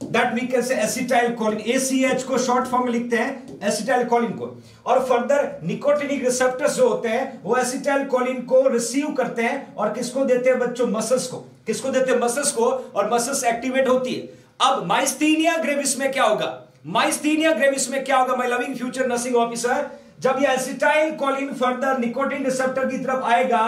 that we can say acetyl choline ACh को शॉर्ट फॉर्म में लिखते हैं एसिटाइल कोलिन को। और फर्दर निकोटिनिक रिसेप्टर्स जो होते हैं, वो एसिटाइल कोलिन को रिसीव करते हैं। और किसको देते हैं बच्चों? मसल्स को। किसको देते हैं? मसल्स को। और मसल्स एक्टिवेट होती है। अब माइस्थीनिया ग्रेविस में क्या होगा? माइस्थीनिया ग्रेविस में क्या होगा? My loving future nursing officer जब ये acetyl choline further nicotine receptor की तरफ़ आएगा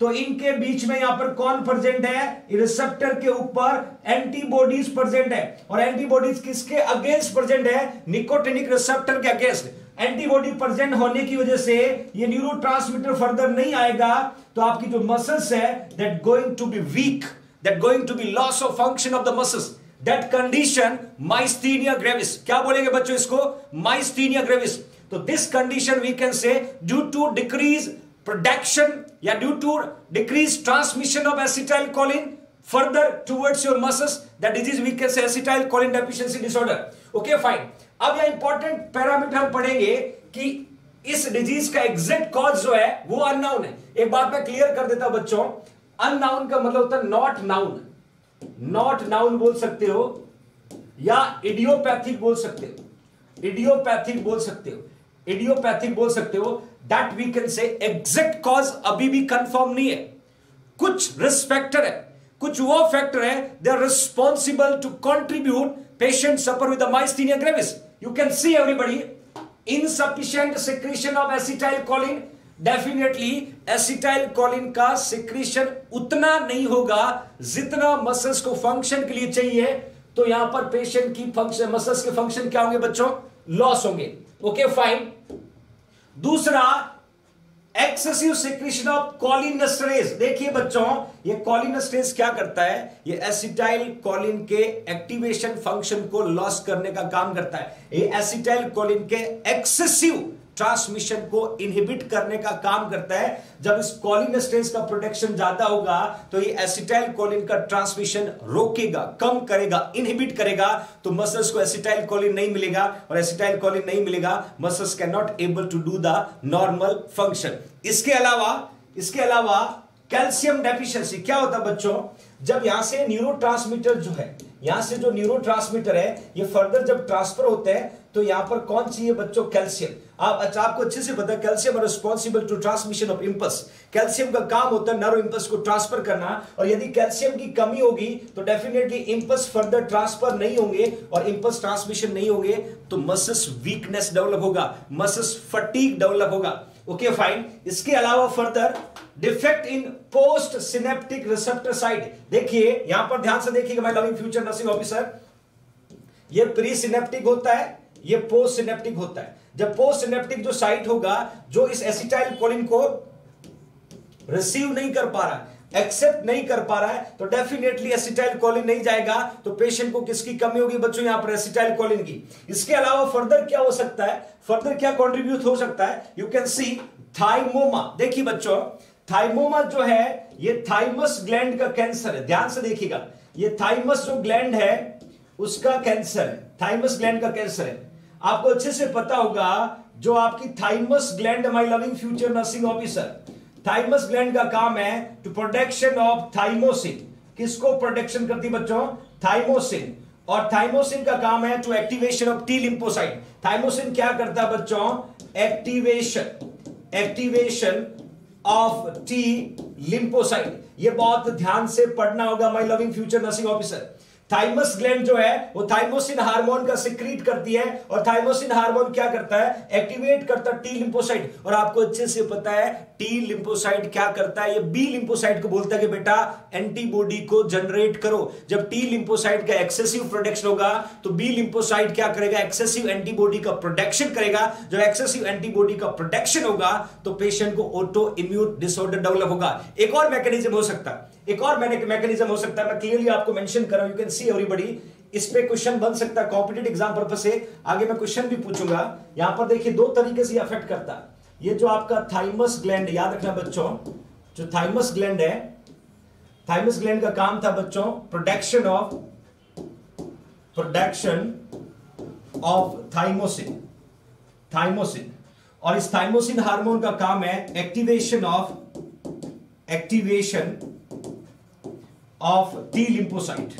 तो इनके बीच में यहाँ पर कौन प्रेजेंट है? रिसेप्टर के ऊपर एंटीबॉडीज प्रेजेंट है। और एंटीबॉडीज किसके अगेंस्ट प्रेजेंट है? निकोटिनिक रिसेप्टर के अगेंस्ट एंटीबॉडी प्रेजेंट होने की वजह से ये न्यूरो फर्दर नहीं आएगा तो आपकी जो मसल्स है that going to be weak that going to be loss of function of the muscles that condition myasthenia gravis क्या बोलेंगे बच्चों इसको? माइस्थीनिया ग्रेविस तो this condition we can say due to decrease production या due to decrease transmission of acetyl choline towards your muscles that disease we can say acetyl choline deficiency disorder okay fine अब यह important parameter हम पढ़ेंगे कि इस disease का exact cause जो है, वो अननाउन है। एक बात मैं क्लियर कर देता बच्चों। अननाउन का मतलब होता है नॉट नाउन नॉट नाउन बोल सकते हो या इडियोपैथिक बोल सकते हो। इडियोपैथिक बोल सकते हो। इडियोपैथिक बोल सकते हो। That we can say exact cause अभी भी कंफर्म नहीं है। कुछ रिस्क फैक्टर है। कुछ वो फैक्टर है they are responsible to contribute patient suffer with myasthenia gravis you can see everybody insufficient secretion of acetyl choline definitely acetyl choline का सिक्रीशन उतना नहीं होगा जितना मसल्स को फ़ंक्शन के लिए चाहिए। तो यहाँ पर पेशेंट की फ़ंक्शन मसल्स के फ़ंक्शन क्या होंगे बच्चों? लॉस होंगे। ओके फाइन दूसरा एक्सेसिव सिक्रीशन ऑफ़ कॉलिनस्ट्रेज देखिए बच्चों, ये कॉलिनस्ट्रेज क्या करता है? ये एसिटाइल कॉलिन के एक्टिवेशन फ़ंक्शन को लॉस करने का काम करता है। ये एसिटाइल कॉलिन के एक्सेसिव ट्रांसमिशन को इनहिबिट करने का काम करता है। जब इस कॉलिन स्ट्रेस का प्रोटेक्शन ज़्यादा होगा तो ये एसिटाइल कॉलिन का ट्रांसमिशन रोकेगा, कम करेगा इनहिबिट करेगा। तो मसल्स को एसिटाइल कॉलिन नहीं मिलेगा और एसिटाइल कॉलिन नहीं मिलेगा। Muscles can not able to do the normal function इसके अलावा इसके अलावा कैल्शियम डेफिशिएंसी क्या होता है बच्चों? जब यहाँ से न्यूरो जो है, यहाँ से जो न्यूरो है, ये फर्दर जब ट्रांसफ़र होते हैं तो यहाँ पर कौन चाहिए बच्चों? कैल्शियम आप अच्छा आपको अच्छे से पता calcium responsible to transmission of impulse calcium का काम होता है नर्व इंपल्स को ट्रांसफ़र करना और यदि कैल्शियम की कमी होगी तो डेफिनेटली इंपल्स फर्दर ट्रांसफ़र नहीं होंगे और इंपल्स ट्रांसमिशन नहीं होंगे तो मसल्स वीकनेस डेवलप होगा मसल्स फटीक डेवलप होगा. ओके okay, फाइन इसके अलावा further defect in post synaptic receptor site देखिए यहाँ पर ध्यान से देखिएगा my loving future nursing officer ये प्री सिनेप्टिक होता है ये पोस्ट सिनेप्टिक होता है। जब पोस्ट सिनेप्टिक जो साइट होगा, जो इस एसिटाइल कोलिन को रिसीव नहीं कर पा रहा है एक्सेप्ट नहीं कर पा रहा है तो डेफिनेटली एसिटाइल कोलिन नहीं जाएगा तो पेशेंट को किसकी कमी होगी बच्चों यहाँ पर? एसिटाइल कोलिन की। इसके अलावा फर्दर क्या हो सकता है? फर्दर क्या कंट्रीब्यूट हो सकता है? यू कैन सी थाइमोमा देखिए बच्चों थाइमोमा जो है, ये थाइमस ग्लैंड का कैंसर है। ध्यान से देखिएगा। ये थाइमस जो ग्लैंड है, उसका कैंसर है। थाइमस ग्लैंड का कैंसर है। आपको अच्छे से पता होगा जो आपकी thymus gland my loving future nursing officer thymus gland का काम है टू प्रोटेक्शन ऑफ़ थाइमोसिन किसको प्रोटेक्शन करती बच्चों? थाइमोसिन और थाइमोसिन का काम है to activation of T lymphocyte thymosin क्या करता है बच्चों? Activation activation of T lymphocyte ये बहुत ध्यान से पढ़ना होगा my loving future nursing officer thymus gland जो है, वो थाइमोसिन हार्मोन का सिक्रीट करती है। और थाइमोसिन हार्मोन क्या करता है? एक्टिवेट करता है टी लिम्पोसाइट और आपको अच्छे से पता है टी लिम्पोसाइट क्या करता है? ये बी लिम्पोसाइट को बोलता है कि बेटा एंटीबॉडी को जनरेट करो। जब टी लिम्पोसाइट का एक्सेसिव प्रोडक्शन होगा तो बी लिम्पोसाइट क्या करेगा? एक्सेसिव एंटीबॉडी का प्रोडक्शन करेगा। जब एक्सेसिव एंटीबॉडी का प्रोडक्शन होगा तो पेशेंट को ऑटो इम्यून डिसऑर्डर डेवलप होगा। एक और मैकेनिज्म हो सकता है। एक और मैंने मैकेनिज्म हो सकता है। मैं क्लियरली आपको मेंशन कर रहा हूँ। यू कैन सी एवरीबॉडी इस पे क्वेश्चन बन सकता है। कॉम्पिटेटिव एग्ज़ाम पर्पज से। आगे मैं क्वेश्चन भी पूछूँगा। यहाँ पर देखिए, दो तरीके से अफेक्ट करता है। ये जो आपका थाइमस ग्लैंड याद रखना बच्चों, जो थाइमस ग्लैंड है थाइमस ग्लैंड का काम था बच्चों protection of protection of thymosin thymosin और इस थाइमोसिन हार्मोन का काम है activation of activation of T lymphocyte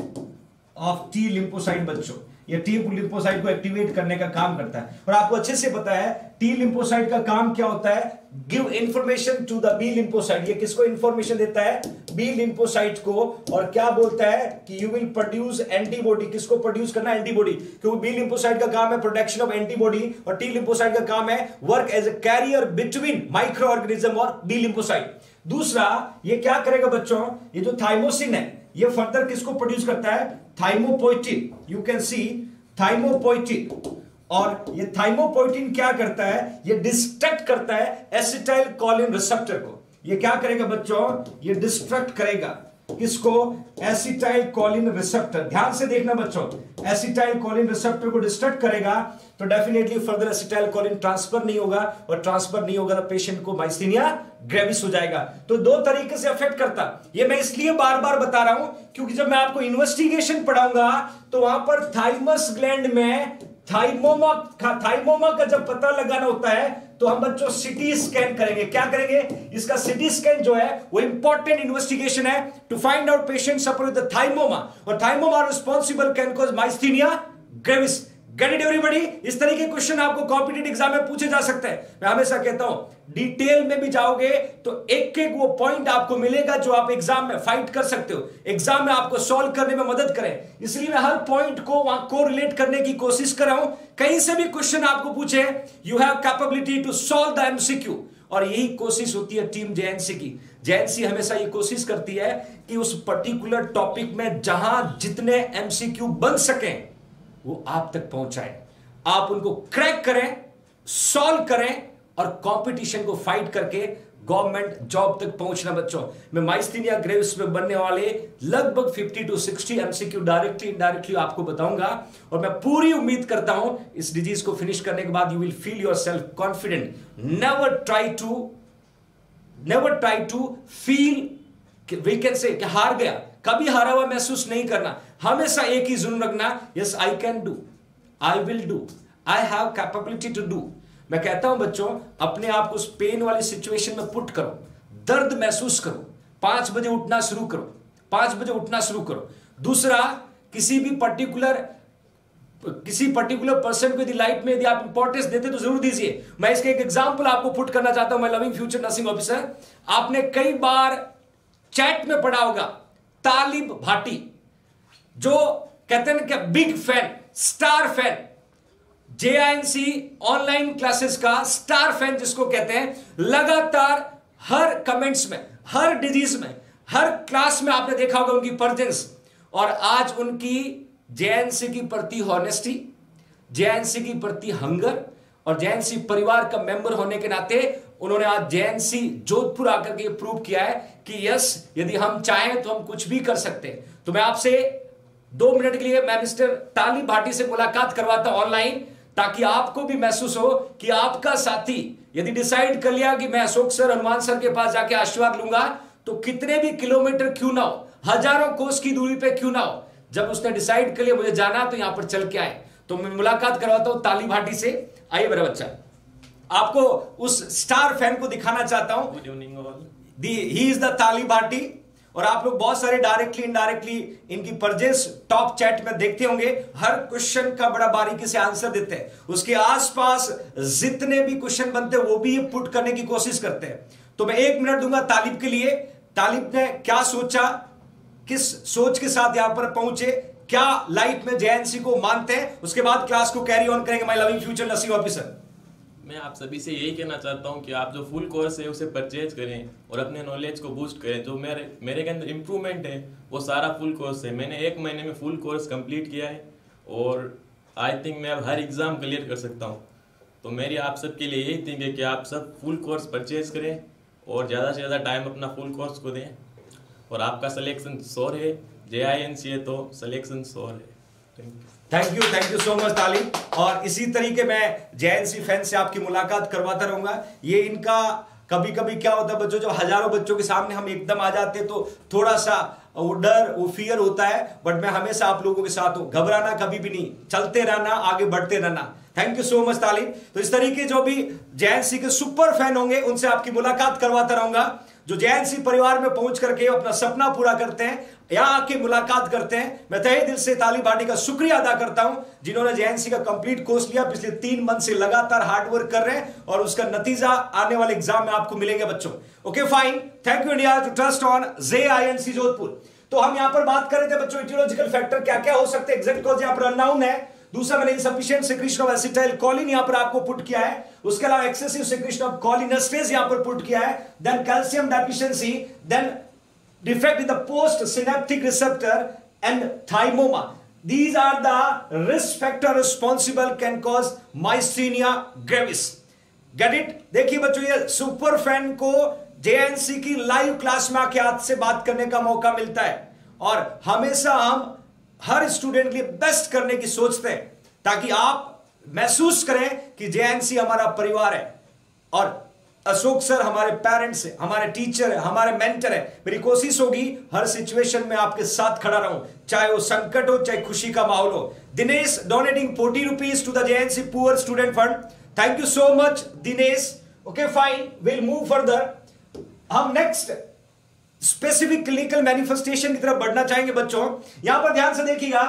of T lymphocyte बच्चों। ये टी लिम्पोसाइट को एक्टिवेट करने का काम करता है। और आपको अच्छे से पता है टी लिम्पोसाइट का काम क्या होता है? Give information to the B lymphocyte ये किसको इंफॉर्मेशन देता है? बी लिम्पोसाइट को। और क्या बोलता है कि यू विल प्रोड्यूस एंटीबॉडी किसको प्रोड्यूस करना एंटीबॉडी क्योंकि बी लिम्पोसाइट का काम है प्रोडक्शन ऑफ़ एंटीबॉडी और टी लिम्पोसाइट का काम है work as a carrier between micro organism और बी लिम्पोसाइट दूसरा, ये क्या करेगा बच्चों? ये जो थाइमोसिन है, ये फर्दर किसको प्रोड्यूस करता है? Thymopoietin. You can see thymopoietin. और ये थाइमोपोइटिन क्या करता है? ये डिस्ट्रक्ट करता है एसिटाइल कॉलिन रिसेप्टर को। ये क्या करेगा बच्चों? ये डिस्ट्रक्ट करेगा। किसको? Acetyl choline receptor. ध्यान से देखना बच्चों एसिटाइल कॉलिन रिसेप्टर को डिस्ट्रक्ट करेगा तो definitely further acetyl choline transfer नहीं होगा और ट्रांसफ़र नहीं होगा तो पेशेंट को माइसिनिया ग्रेविस हो जाएगा। तो दो तरीके से अफेक्ट करता। ये मैं इसलिए बार बार बता रहा हूँ क्योंकि जब मैं आपको इन्वेस्टिगेशन पढ़ाऊँगा तो वहाँ पर थाइमस ग्लैंड में थाइमोमा थाइमोमा का जब पता लगाना होता है तो हम बच्चों सिटी स्कैन करेंगे। क्या करेंगे? इसका सिटी स्कैन जो है, वो इंपॉर्टेंट इन्वेस्टिगेशन है to find out patient suffer with thymoma और thymoma responsible can cause myasthenia gravis get it everybody इस तरह के क्वेश्चन आपको कॉम्पिटेटिव एग्ज़ाम में पूछे जा सकते हैं। मैं हमेशा कहता हूँ डिटेल में भी जाओगे तो एक एक वो पॉइंट आपको मिलेगा जो आप एग्ज़ाम में फाइट कर सकते हो। एग्ज़ाम में आपको सॉल्व करने में मदद करें। इसलिए मैं हर पॉइंट को वहाँ को रिलेट करने की कोशिश कर रहा हूँ। कहीं से भी क्वेश्चन आपको पूछे you have capability to solve the MCQ और यही कोशिश होती है टीम जेएनसी की। जेएनसी हमेशा ये कोशिश करती है कि उस पर्टिकुलर टॉपिक में जहाँ जितने एमसीक्यू बन सकें वो आप तक पहुँचाए। आप उनको क्रैक करें, सॉल्व करें और कंपटीशन को फाइट करके गवर्नमेंट जॉब तक पहुँचना बच्चों। मैं माइस्टीनिया ग्रेव्स में बनने वाले लगभग 50 टू 60 एमसीक्यू डायरेक्टली इनडायरेक्टली आपको बताऊँगा। और मैं पूरी उम्मीद करता हूँ, इस डिज़ीज़ को फिनिश करने के बाद you will feel yourself confident never try to never try to feel we can say हार गया। कभी हारा हुआ महसूस नहीं करना। हमेशा एक ही जुर्म रखना yes I can do I will do I have capability to do मैं कहता हूँ, बच्चों, अपने आप को उस पेन वाली सिचुएशन में पुट करो। दर्द महसूस करो। पाँच बजे उठना शुरू करो। पाँच बजे उठना शुरू करो। दूसरा, किसी भी पर्टिकुलर किसी पर्टिकुलर पर्सन को यदि लाइफ में यदि आप इंपॉर्टेंस देते तो ज़रूर दीजिए। मैं इसके एक एग्जांपल आपको पुट करना चाहता हूँ। मैं लविंग फ्यूचर नर्सिंग ऑफिसर आपने कई बार चैट में पढ़ा होगा। तालिब भाटी, जो कहते हैं कि big fan star fan JINC online classes का स्टार फ़ैन जिसको कहते हैं, लगातार हर कमेंट्स में, हर डिज़ीज़ में, हर क्लास में आपने देखा होगा उनकी परजेंस और आज उनकी जेएनसी की प्रति हॉनेस्टी जेएनसी की प्रति हंगर और जेएनसी परिवार का मेंबर होने के नाते उन्होंने आज जेएनसी जोधपुर आकर के प्रूव किया है कि यस यदि हम चाहें तो हम कुछ भी कर सकते हैं। तो मैं आपसे दो मिनट के लिए मैं मिस्टर ताली भाटी से मुलाकात करवाता ऑनलाइन ताकि आपको भी महसूस हो कि आपका साथी यदि डिसाइड कर लिया कि मैं अशोक सर, हनुमान सर के पास जाके आशीर्वाद लूँगा तो कितने भी किलोमीटर क्यों ना हो, हज़ारों कोस की दूरी पे क्यों ना हो, जब उसने डिसाइड कर लिया, मुझे जाना तो यहाँ पर चल के आए। तो मैं मुलाकात करवाता हूँ ताली भाटी से। आइए मेरा बच्चा। आपको उस स्टार फ़ैन को दिखाना चाहता हूँ। Good evening all the he is the ताली भाटी और आप लोग बहुत सारे डायरेक्टली इनडायरेक्टली इनकी परजेस टॉप चैट में देखते होंगे। हर क्वेश्चन का बड़ा बारीकी से आंसर देते हैं। उसके आसपास जितने भी क्वेश्चन बनते हैं वो भी ये पुट करने की कोशिश करते हैं। तो मैं एक मिनट दूँगा तालिब के लिए। तालिब ने क्या सोचा? किस सोच के साथ यहाँ पर पहुँचे? क्या लाइफ में जेएनसी को मानते हैं? उसके बाद क्लास को कैरी ऑन करेंगे my loving future nursing officer मैं आप सभी से यही कहना चाहता हूँ कि आप जो फुल कोर्स है, उसे परचेज करें और अपने नॉलेज को बूस्ट करें। जो मेरे मेरे के अंदर इम्प्रूवमेंट है, वो सारा फुल कोर्स है। मैंने एक महीने में फुल कोर्स कंप्लीट किया है और आई थिंक मैं अब हर एग्ज़ाम क्लियर कर सकता हूँ। तो मेरी आप सबके लिए यही थिंक है कि आप सब फुल कोर्स परचेज करें और ज़्यादा से ज़्यादा टाइम अपना फुल कोर्स को दें। और आपका सलेक्शन श्योर है जे आई एन सी है तो सलेक्शन श्योर है। Thank you thank you thank you so much तालीम और इसी तरीके मैं जैन सी फ़ैन से आपकी मुलाकात करवाता रहूँगा। ये इनका कभी कभी क्या होता है, बच्चों, जब हज़ारों बच्चों के सामने हम एकदम आ जाते हैं तो थोड़ा सा वो डर, वो फियर होता है बट मैं हमेशा आप लोगों के साथ हूँ। घबराना कभी भी नहीं। चलते रहना, आगे बढ़ते रहना। थैंक यू सो मच तालीम तो इस तरीके जो भी जेएनसी के सुपर फ़ैन होंगे, उनसे आपकी मुलाकात करवाता रहूँगा। जो जेएनसी परिवार में पहुँच करके अपना सपना पूरा करते हैं यहाँ आके मुलाकात करते हैं। मैं तहे दिल से ताली भाटी का शुक्रिया अदा करता हूँ, जिन्होंने जेएनसी का कंप्लीट कोर्स लिया, पिछले तीन मंथ से लगातार हार्डवर्क कर रहे हैं और उसका नतीजा आने वाले एग्ज़ाम में आपको मिलेंगे बच्चों। Okay fine thank you India to trust on J I Jodhpur तो हम यहाँ पर बात कर रहे थे बच्चों इटियोलॉजिकल फैक्टर क्या क्या हो सकते हैं? एग्जैक्ट कॉज यहाँ पर अननाउन है। दूसरा, मैंने insufficient secretion of acetyl choline यहाँ पर आपको पुट किया है। उसके अलावा एक्सेसिव सिक्रीशन ऑफ़ कॉलिनस्टेज यहाँ पर पुट किया है। Then calcium deficiency then defect in the post synaptic receptor and thymoma these are the risk factor responsible can cause myasthenia gravis get it देखिए बच्चों ये सुपर फ़ैन को जेएनसी की live class में आके आज से बात करने का मौका मिलता है और हमेशा हम हर स्टूडेंट के लिए बेस्ट करने की सोचते हैं ताकि आप महसूस करें कि जेएनसी हमारा परिवार है और अशोक सर हमारे पेरेंट्स है, हमारे टीचर है, हमारे मेंटर है। मेरी कोशिश होगी, हर सिचुएशन में आपके साथ खड़ा रहूँ। चाहे वो संकट हो, चाहे खुशी का माहौल हो। Dinesh donating forty rupees to the JNC poor student fund thank you so much Dinesh okay fine will move further हम नेक्स्ट स्पेसिफिक क्लिनिकल मैनिफेस्टेशन की तरफ़ बढ़ना चाहेंगे बच्चों। यहाँ पर ध्यान से देखिएगा।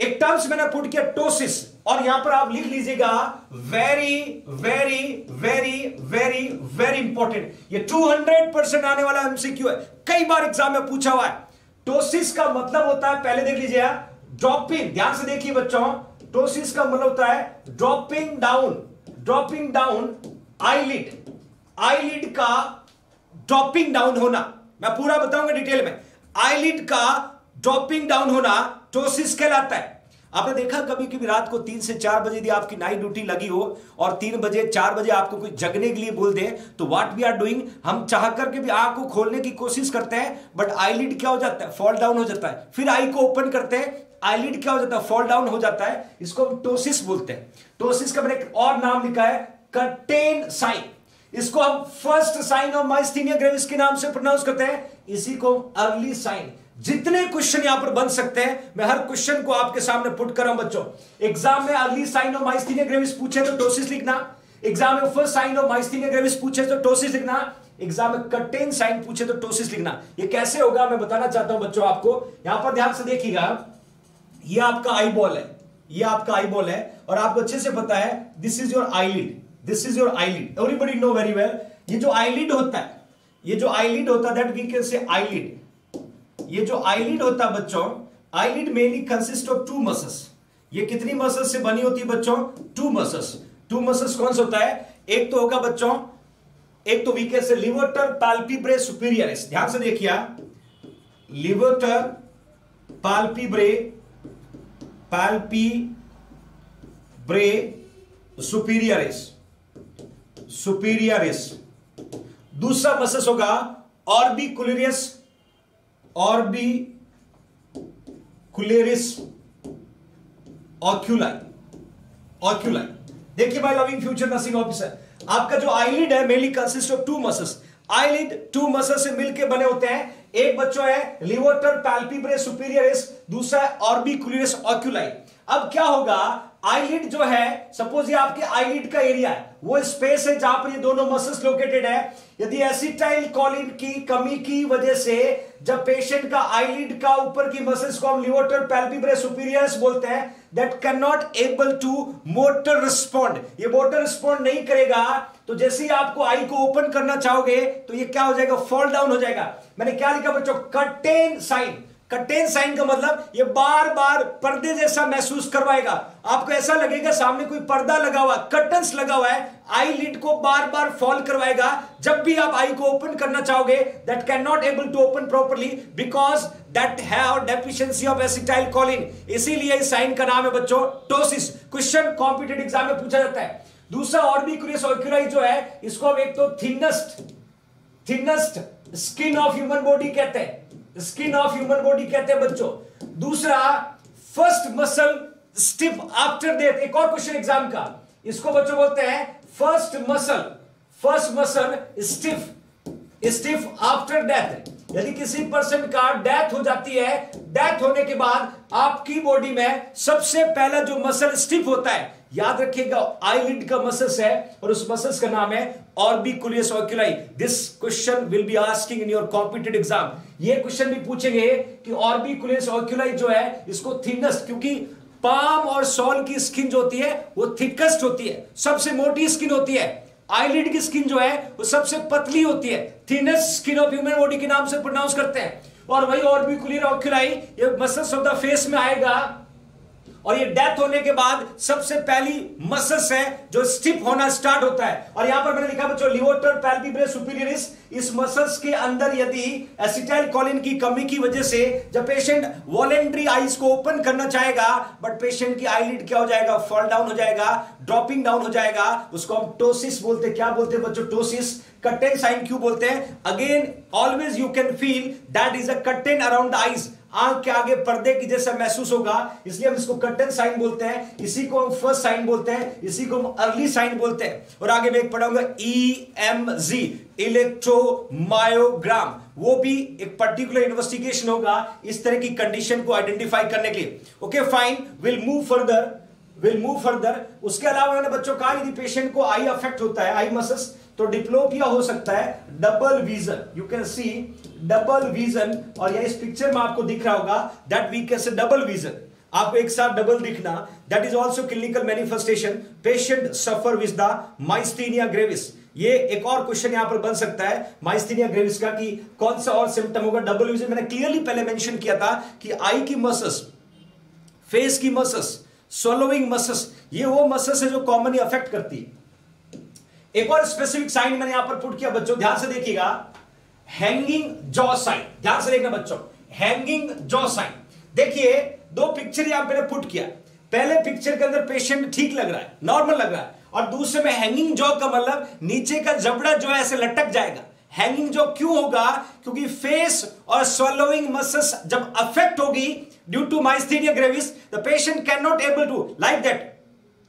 एक टर्म्स मैंने पुट किया टोसिस और यहाँ पर आप लिख लीजिएगा very very very very very important ये 200 परसेंट आने वाला एमसीक्यू है। कई बार एग्ज़ाम में पूछा हुआ है। टोसिस का मतलब होता है, पहले देख लीजिए ड्रॉपिंग ध्यान से देखिए बच्चों टोसिस का मतलब होता है dropping down dropping down eyelid eyelid का ड्रॉपिंग डाउन होना। मैं पूरा बताऊँगा डिटेल में। आईलिड का ड्रॉपिंग डाउन होना टोसिस कहलाता है। आपने देखा कभी कभी रात को तीन से चार बजे यदि आपकी नाइट ड्यूटी लगी हो और तीन बजे, चार बजे आपको कोई जगने के लिए बोल दे तो व्हाट वी आर डूइंग हम चाह करके भी आँख को खोलने की कोशिश करते हैं बट आईलिड क्या हो जाता है? फॉल डाउन हो जाता है। फिर आई को ओपन करते हैं आईलिड क्या हो जाता है? फॉल डाउन हो जाता है। इसको हम टोसिस बोलते हैं। टोसिस का मैंने और नाम लिखा है कर्टेन साइन इसको हम first sign of myasthenia gravis के नाम से प्रोनाउंस करते हैं, इसी को अर्ली साइन जितने क्वेश्चन यहाँ पर बन सकते हैं, मैं हर क्वेश्चन को आपके सामने पुट कर रहा हूँ, बच्चों। एग्ज़ाम में early sign of myasthenia gravis पूछे तो टोसिस लिखना। एग्ज़ाम में first sign of myasthenia gravis पूछे तो टोसिस लिखना। एग्ज़ाम में कटेन साइन पूछे तो टोसिस लिखना। ये कैसे होगा, मैं बताना चाहता हूँ बच्चों आपको। यहाँ पर ध्यान से देखिएगा, ये आपका आई बॉल है। ये आपका आई बॉल है, और आपको अच्छे से पता है this is your eyelid this is your eyelid everybody know very well ये जो आईलिड होता है, ये जो आईलिड होता है that we can say eyelid ये जो आईलिड होता है बच्चों eyelid mainly consist of two muscles ये कितनी मसल्स से बनी होती है बच्चों? टू मसल्स टू मसल्स कौन सा होता है? एक तो होगा बच्चों, एक तो वीके से लिवर्टर पाल्पीब्रे सुपीरियरिस ध्यान से देखिए लिवर्टर पाल्पीब्रे पाल्पी ब्रे सुपीरियरिस सुपीरियरिस दूसरा मसल्स होगा ऑर्बिकुलरियस ऑर्बिकुलरिस ऑक्यूलाई ऑक्यूलाई। देखिए my loving future nursing officer आपका जो आईलिड है mainly consist of two muscles eyelid two muscle से मिलके बने होते हैं। एक बच्चों है लिवोटर पैल्पिब्रे सुपीरियरिस दूसरा ऑर्बिकुलरिस ऑक्यूलाई। अब क्या होगा आईलिड जो है सपोज़ ये आपके आईलिड का एरिया है, वो स्पेस है जहाँ पर ये दोनों मसल्स लोकेटेड है। यदि एसिटाइल कॉलिन की कमी की वजह से जब पेशेंट का आईलिड का ऊपर की मसल्स को हम लिवोटर पैल्पिब्रे सुपीरियर्स बोलते हैं that can not able to motor respond ये मोटर रिस्पॉन्ड नहीं करेगा तो जैसे ही आपको आई को ओपन करना चाहोगे तो ये क्या हो जाएगा? फॉल डाउन हो जाएगा। मैंने क्या लिखा बच्चों? कटेन साइन कटेन साइन का मतलब ये बार बार पर्दे जैसा महसूस करवाएगा। आपको ऐसा लगेगा सामने कोई पर्दा लगा हुआ, कर्टन्स लगा हुआ है, आई लिड को बार बार फॉल करवाएगा। जब भी आप आई को ओपन करना चाहोगे that can not able to open properly because that have deficiency of acetyl choline इसीलिए इस साइन का नाम है बच्चों टोसिस क्वेश्चन कॉम्पिटेटिव एग्ज़ाम में पूछा जाता है। दूसरा ऑर्बिकुलस ऑक्यूलाई जो है, इसको हम एक तो thinnest thinnest skin of human body कहते हैं। स्किन ऑफ़ ह्यूमन बॉडी कहते हैं बच्चों। दूसरा first muscle stiff after death एक और क्वेश्चन एग्ज़ाम का। इसको बच्चों बोलते हैं first muscle first muscle stiff stiff after death यदि किसी पर्सन का डेथ हो जाती है। डेथ होने के बाद आपकी बॉडी में सबसे पहला जो मसल स्टिफ होता है याद रखिएगा आईलिड का मसल्स है और उस मसल्स का नाम है orbicularis oculi this question will be asking in your competitive exam ये क्वेश्चन भी पूछेंगे कि ऑर्बिकुलियस ऑक्यूलाई जो है, इसको थिनेस्ट क्योंकि पाम और सॉल की स्किन जो होती है, वो थिकेस्ट होती है। सबसे मोटी स्किन होती है। आईलिड की स्किन जो है, वो सबसे पतली होती है। Thinnest skin of human body के नाम से प्रोनाउंस करते हैं। और वही ऑर्बिकुलर ऑक्यूलाई ये मसल्स ऑफ़ द फेस में आएगा। और ये डेथ होने के बाद सबसे पहली मसल्स है जो स्टिप होना स्टार्ट होता है। और यहाँ पर मैंने लिखा बच्चों लिवोटर पैल्पिब्रे सुपीरियरिस इस मसल्स के अंदर यदि एसिटाइल कोलिन की कमी की वजह से जब पेशेंट वॉलेंट्री आईज को ओपन करना चाहेगा बट पेशेंट की आईलिड क्या हो जाएगा? फॉल डाउन हो जाएगा ड्रॉपिंग डाउन हो जाएगा, उसको हम टोसिस बोलते क्या बोलते हैं बच्चों? टोसिस कटेन साइन क्यों बोलते हैं? Again always you can feel that is a curtain around the eyes आँख के आगे पर्दे की जैसा महसूस होगा। इसलिए हम इसको कर्टन साइन बोलते हैं, इसी को हम फ़र्स्ट साइन बोलते हैं, इसी को हम अर्ली साइन बोलते हैं। और आगे मैं एक पढ़ाऊँगा ई एम जी इलेक्ट्रोमायोग्राम वो भी एक पर्टिकुलर इन्वेस्टिगेशन होगा इस तरह की कंडीशन को आइडेंटिफाई करने के लिए। Okay fine will move further will move further उसके अलावा मैंने बच्चों कहा, यदि पेशेंट को आई अफेक्ट होता है आई मसल्स तो डिप्लोपिया हो सकता है double vision you can see double vision और ये इस पिक्चर में आपको दिख रहा होगा that we can say double vision आपको एक साथ डबल दिखना that is also clinical manifestation patient suffer with the myasthenia gravis ये एक और क्वेश्चन यहाँ पर बन सकता है माइस्थीनिया ग्रेविस का, कि कौन सा और सिम्टम होगा? डबल विजन मैंने क्लियरली पहले मेंशन किया था कि आई की मसस फेस की मसस सोलोइंग मसस ये वो मसस है जो कॉमनली अफेक्ट करती है। एक और स्पेसिफिक साइन मैंने यहाँ पर पुट किया, बच्चों, ध्यान से देखिएगा। हैंगिंग जॉ साइन ध्यान से देखना बच्चों। हैंगिंग जॉ साइन देखिए, दो पिक्चर यहाँ पर पुट किया। पहले पिक्चर के अंदर पेशेंट ठीक लग रहा है नॉर्मल लग रहा है। और दूसरे में हैंगिंग जॉ का मतलब नीचे का जबड़ा जो है ऐसे लटक जाएगा। हैंगिंग जॉ क्यों होगा? क्योंकि फेस और swallowing मसल्स जब अफेक्ट होगी due to myasthenia gravis the patient can not able to like that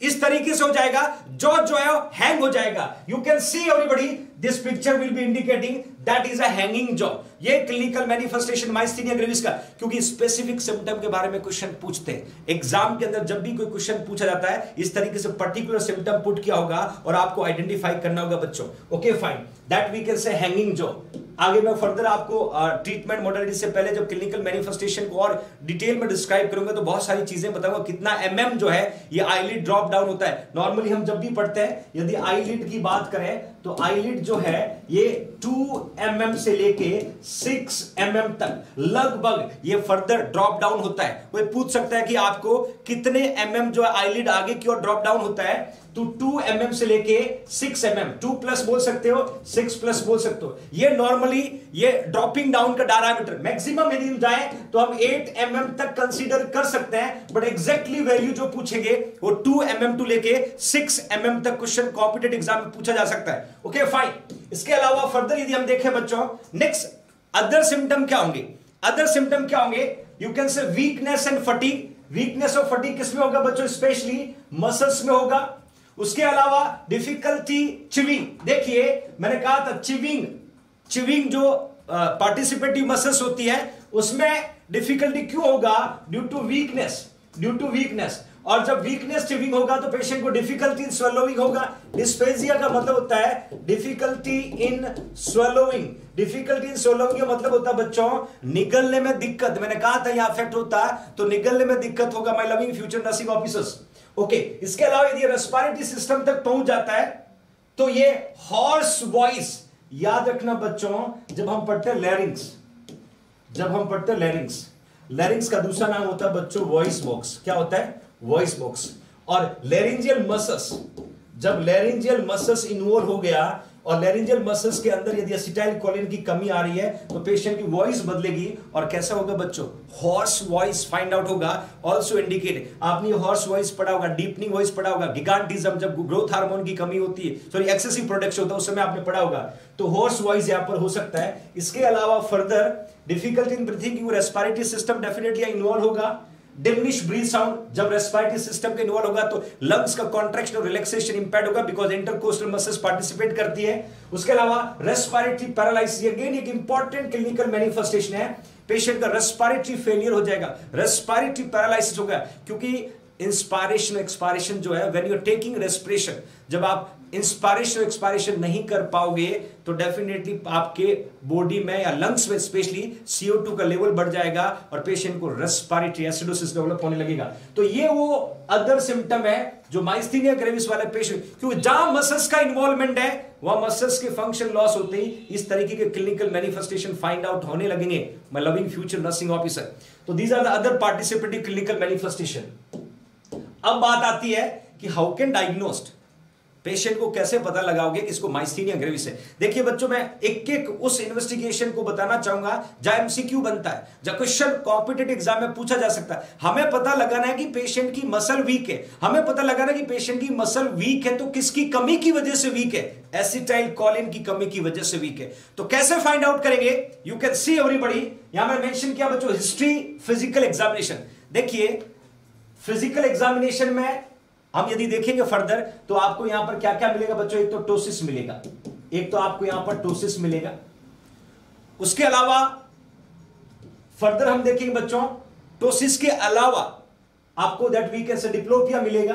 इस तरीके से हो जाएगा जॉ जो है हैंग हो जाएगा. You can see everybody this picture will be indicating that is a hanging jaw ये क्लिनिकल मैनिफेस्टेशन माइस्थीनिया ग्रेविस का, क्योंकि स्पेसिफिक सिम्टम के बारे में क्वेश्चन पूछते हैं. एग्ज़ाम के अंदर जब भी कोई क्वेश्चन पूछा जाता है, इस तरीके से पर्टिकुलर सिम्टम पुट किया होगा और आपको आइडेंटिफाई करना होगा बच्चों. Okay fine that we can say hanging jaw आगे मैं फर्दर आपको ट्रीटमेंट मॉडलिटी से पहले जब क्लिनिकल मैनिफेस्टेशन को और डिटेल में डिस्क्राइब करूँगा तो बहुत सारी चीज़ें बताऊँगा। कितना एम mm जो है, ये आईलिड ड्रॉप डाउन होता है। नॉर्मली हम जब भी पढ़ते हैं, यदि आईलिड की बात करें तो आईलिड जो है, ये 2 एम mm से लेके 6 एम mm तक, लगभग ये फर्दर ड्रॉप डाउन होता है। कोई पूछ सकता है कि आपको कितने एम mm जो है आईलिड आगे की ओर ड्रॉप डाउन होता है? तो 2 एम mm से लेके 6 एम mm 2 प्लस बोल सकते हो 6 प्लस बोल सकते हो। ये नॉर्मली ये ड्रॉपिंग डाउन का डायमीटर मैक्सिमम यदि जाए तो हम 8 mm तक कंसीडर कर सकते हैं बट एग्जैक्टली वैल्यू जो पूछेंगे, वो 2 mm टू लेके 6 mm तक क्वेश्चन कॉम्पिटेटिव एग्ज़ाम में पूछा जा सकता है। ओके फाइन इसके अलावा फर्दर यदि हम देखें बच्चों नेक्स्ट अदर सिम्टम क्या होंगे? अदर सिम्टम क्या होंगे? You can say weakness and fatigue weakness और फटीक किसमें होगा बच्चों? स्पेशली मसल्स में होगा। उसके अलावा डिफिकल्टी चिविंग देखिए, मैंने कहा था चिविंग चिविंग जो पार्टिसिपेटिव मसल्स होती है, उसमें डिफिकल्टी क्यों होगा? Due to weakness due to weakness और जब वीकनेस चिविंग होगा तो पेशेंट को डिफिकल्टी इन स्वेलोइंग होगा। डिस्पेजिया का मतलब होता है difficulty in swallowing difficulty in swallowing का मतलब होता है, बच्चों, निगलने में दिक्कत। मैंने कहा था, यहाँ अफेक्ट होता है तो निगलने में दिक्कत होगा। My loving future nursing officers okay इसके अलावा यदि रेस्पायरेटरी सिस्टम तक पहुँच जाता है तो ये हॉर्स वॉइस याद रखना बच्चों, जब हम पढ़ते हैं लैरिंग्स जब हम पढ़ते हैं लैरिंग्स लैरिंग्स का दूसरा नाम होता है बच्चों वॉइस बॉक्स क्या होता है? वॉइस बॉक्स और लेरिंजियल मसल्स जब लेरिंजियल मसल्स इन्वॉल्व हो गया और लेरिंजियल मसल्स के अंदर यदि एसिटाइल कोलिन की कमी आ रही है तो पेशेंट की वॉइस बदलेगी। और कैसा होगा बच्चों? हॉर्स वॉइस फाइंड आउट होगा ऑल्सो इंडिकेट आपने हॉर्स वॉइस पढ़ा होगा डीपनिंग वॉइस पढ़ा होगा गिगांटिज्म जब ग्रोथ हार्मोन की कमी होती है सॉरी एक्सेसिव प्रोडक्शन होता है, उस समय आपने पढ़ा होगा। तो हॉर्स वॉइस यहाँ पर हो सकता है। इसके अलावा further difficulty in breathing respiratory system definitely involve होगा। डिमिनिश ब्रीथ साउंड, जब रेस्पिरेटरी सिस्टम के इन्वॉल्व होगा तो लंग्स का कॉन्ट्रेक्शन और रिलैक्सेशन इंपैक्ट होगा बिकॉज़ इंटरकोस्टल मसल्स पार्टिसिपेट करती है। उसके अलावा रेस्पायरेटरी पैरालाइसिस अगेन एक इंपॉर्टेंट क्लिनिकल मैनिफेस्टेशन है। पेशेंट का रेस्पायरेटरी फेलियर हो जाएगा। रेस्पायरेटरी पैरालाइसिस होगा, क्योंकि इंस्पायरेशन एक्सपायरेशन जो है when you are taking respiration जब आप इंस्पायरेशन एक्सपायरेशन नहीं कर पाओगे तो डेफिनेटली आपके बॉडी में या लंग्स में स्पेशली सीओ टू का लेवल बढ़ जाएगा और पेशेंट को रेस्पिरेटरी एसिडोसिस डेवलप होने लगेगा। तो ये वो अदर सिम्टम है जो माइस्थीनिया ग्रेविस वाले पेशेंट क्योंकि जहाँ मसल्स का इन्वॉल्वमेंट है, वहाँ मसल्स के फ़ंक्शन लॉस होते ही इस तरीके के क्लिनिकल मैनिफेस्टेशन फाइंड आउट होने लगेंगे। My loving future nursing officer तो these are the other participative clinical manifestation अब बात आती है कि हाउ कैन डायग्नोस्ड पेशेंट को कैसे पता लगाओगे कि इसको माइस्थीनिया ग्रेविस है? देखिए बच्चों, मैं एक एक उस इन्वेस्टिगेशन को बताना चाहूँगा जहाँ एमसीक्यू बनता है जब क्वेश्चन कॉम्पिटेटिव एग्ज़ाम में पूछा जा सकता है। हमें पता लगाना है कि पेशेंट की मसल वीक है। हमें पता लगाना है कि पेशेंट की मसल वीक है तो किसकी कमी की वजह से वीक है? एसिटाइल कॉलिन की कमी की वजह से वीक है। तो कैसे फाइंड आउट करेंगे? यू कैन सी एवरीबडी यहाँ मैं मेंशन किया बच्चों हिस्ट्री फ़िज़िकल एग्जामिनेशन देखिए फ़िज़िकल एग्जामिनेशन में हम यदि देखेंगे फर्दर तो आपको यहाँ पर क्या क्या मिलेगा बच्चों? एक तो टोसिस मिलेगा। एक तो आपको यहाँ पर टोसिस मिलेगा। उसके अलावा फर्दर हम देखेंगे बच्चों टोसिस के अलावा आपको दैट वीक से डिप्लोपिया मिलेगा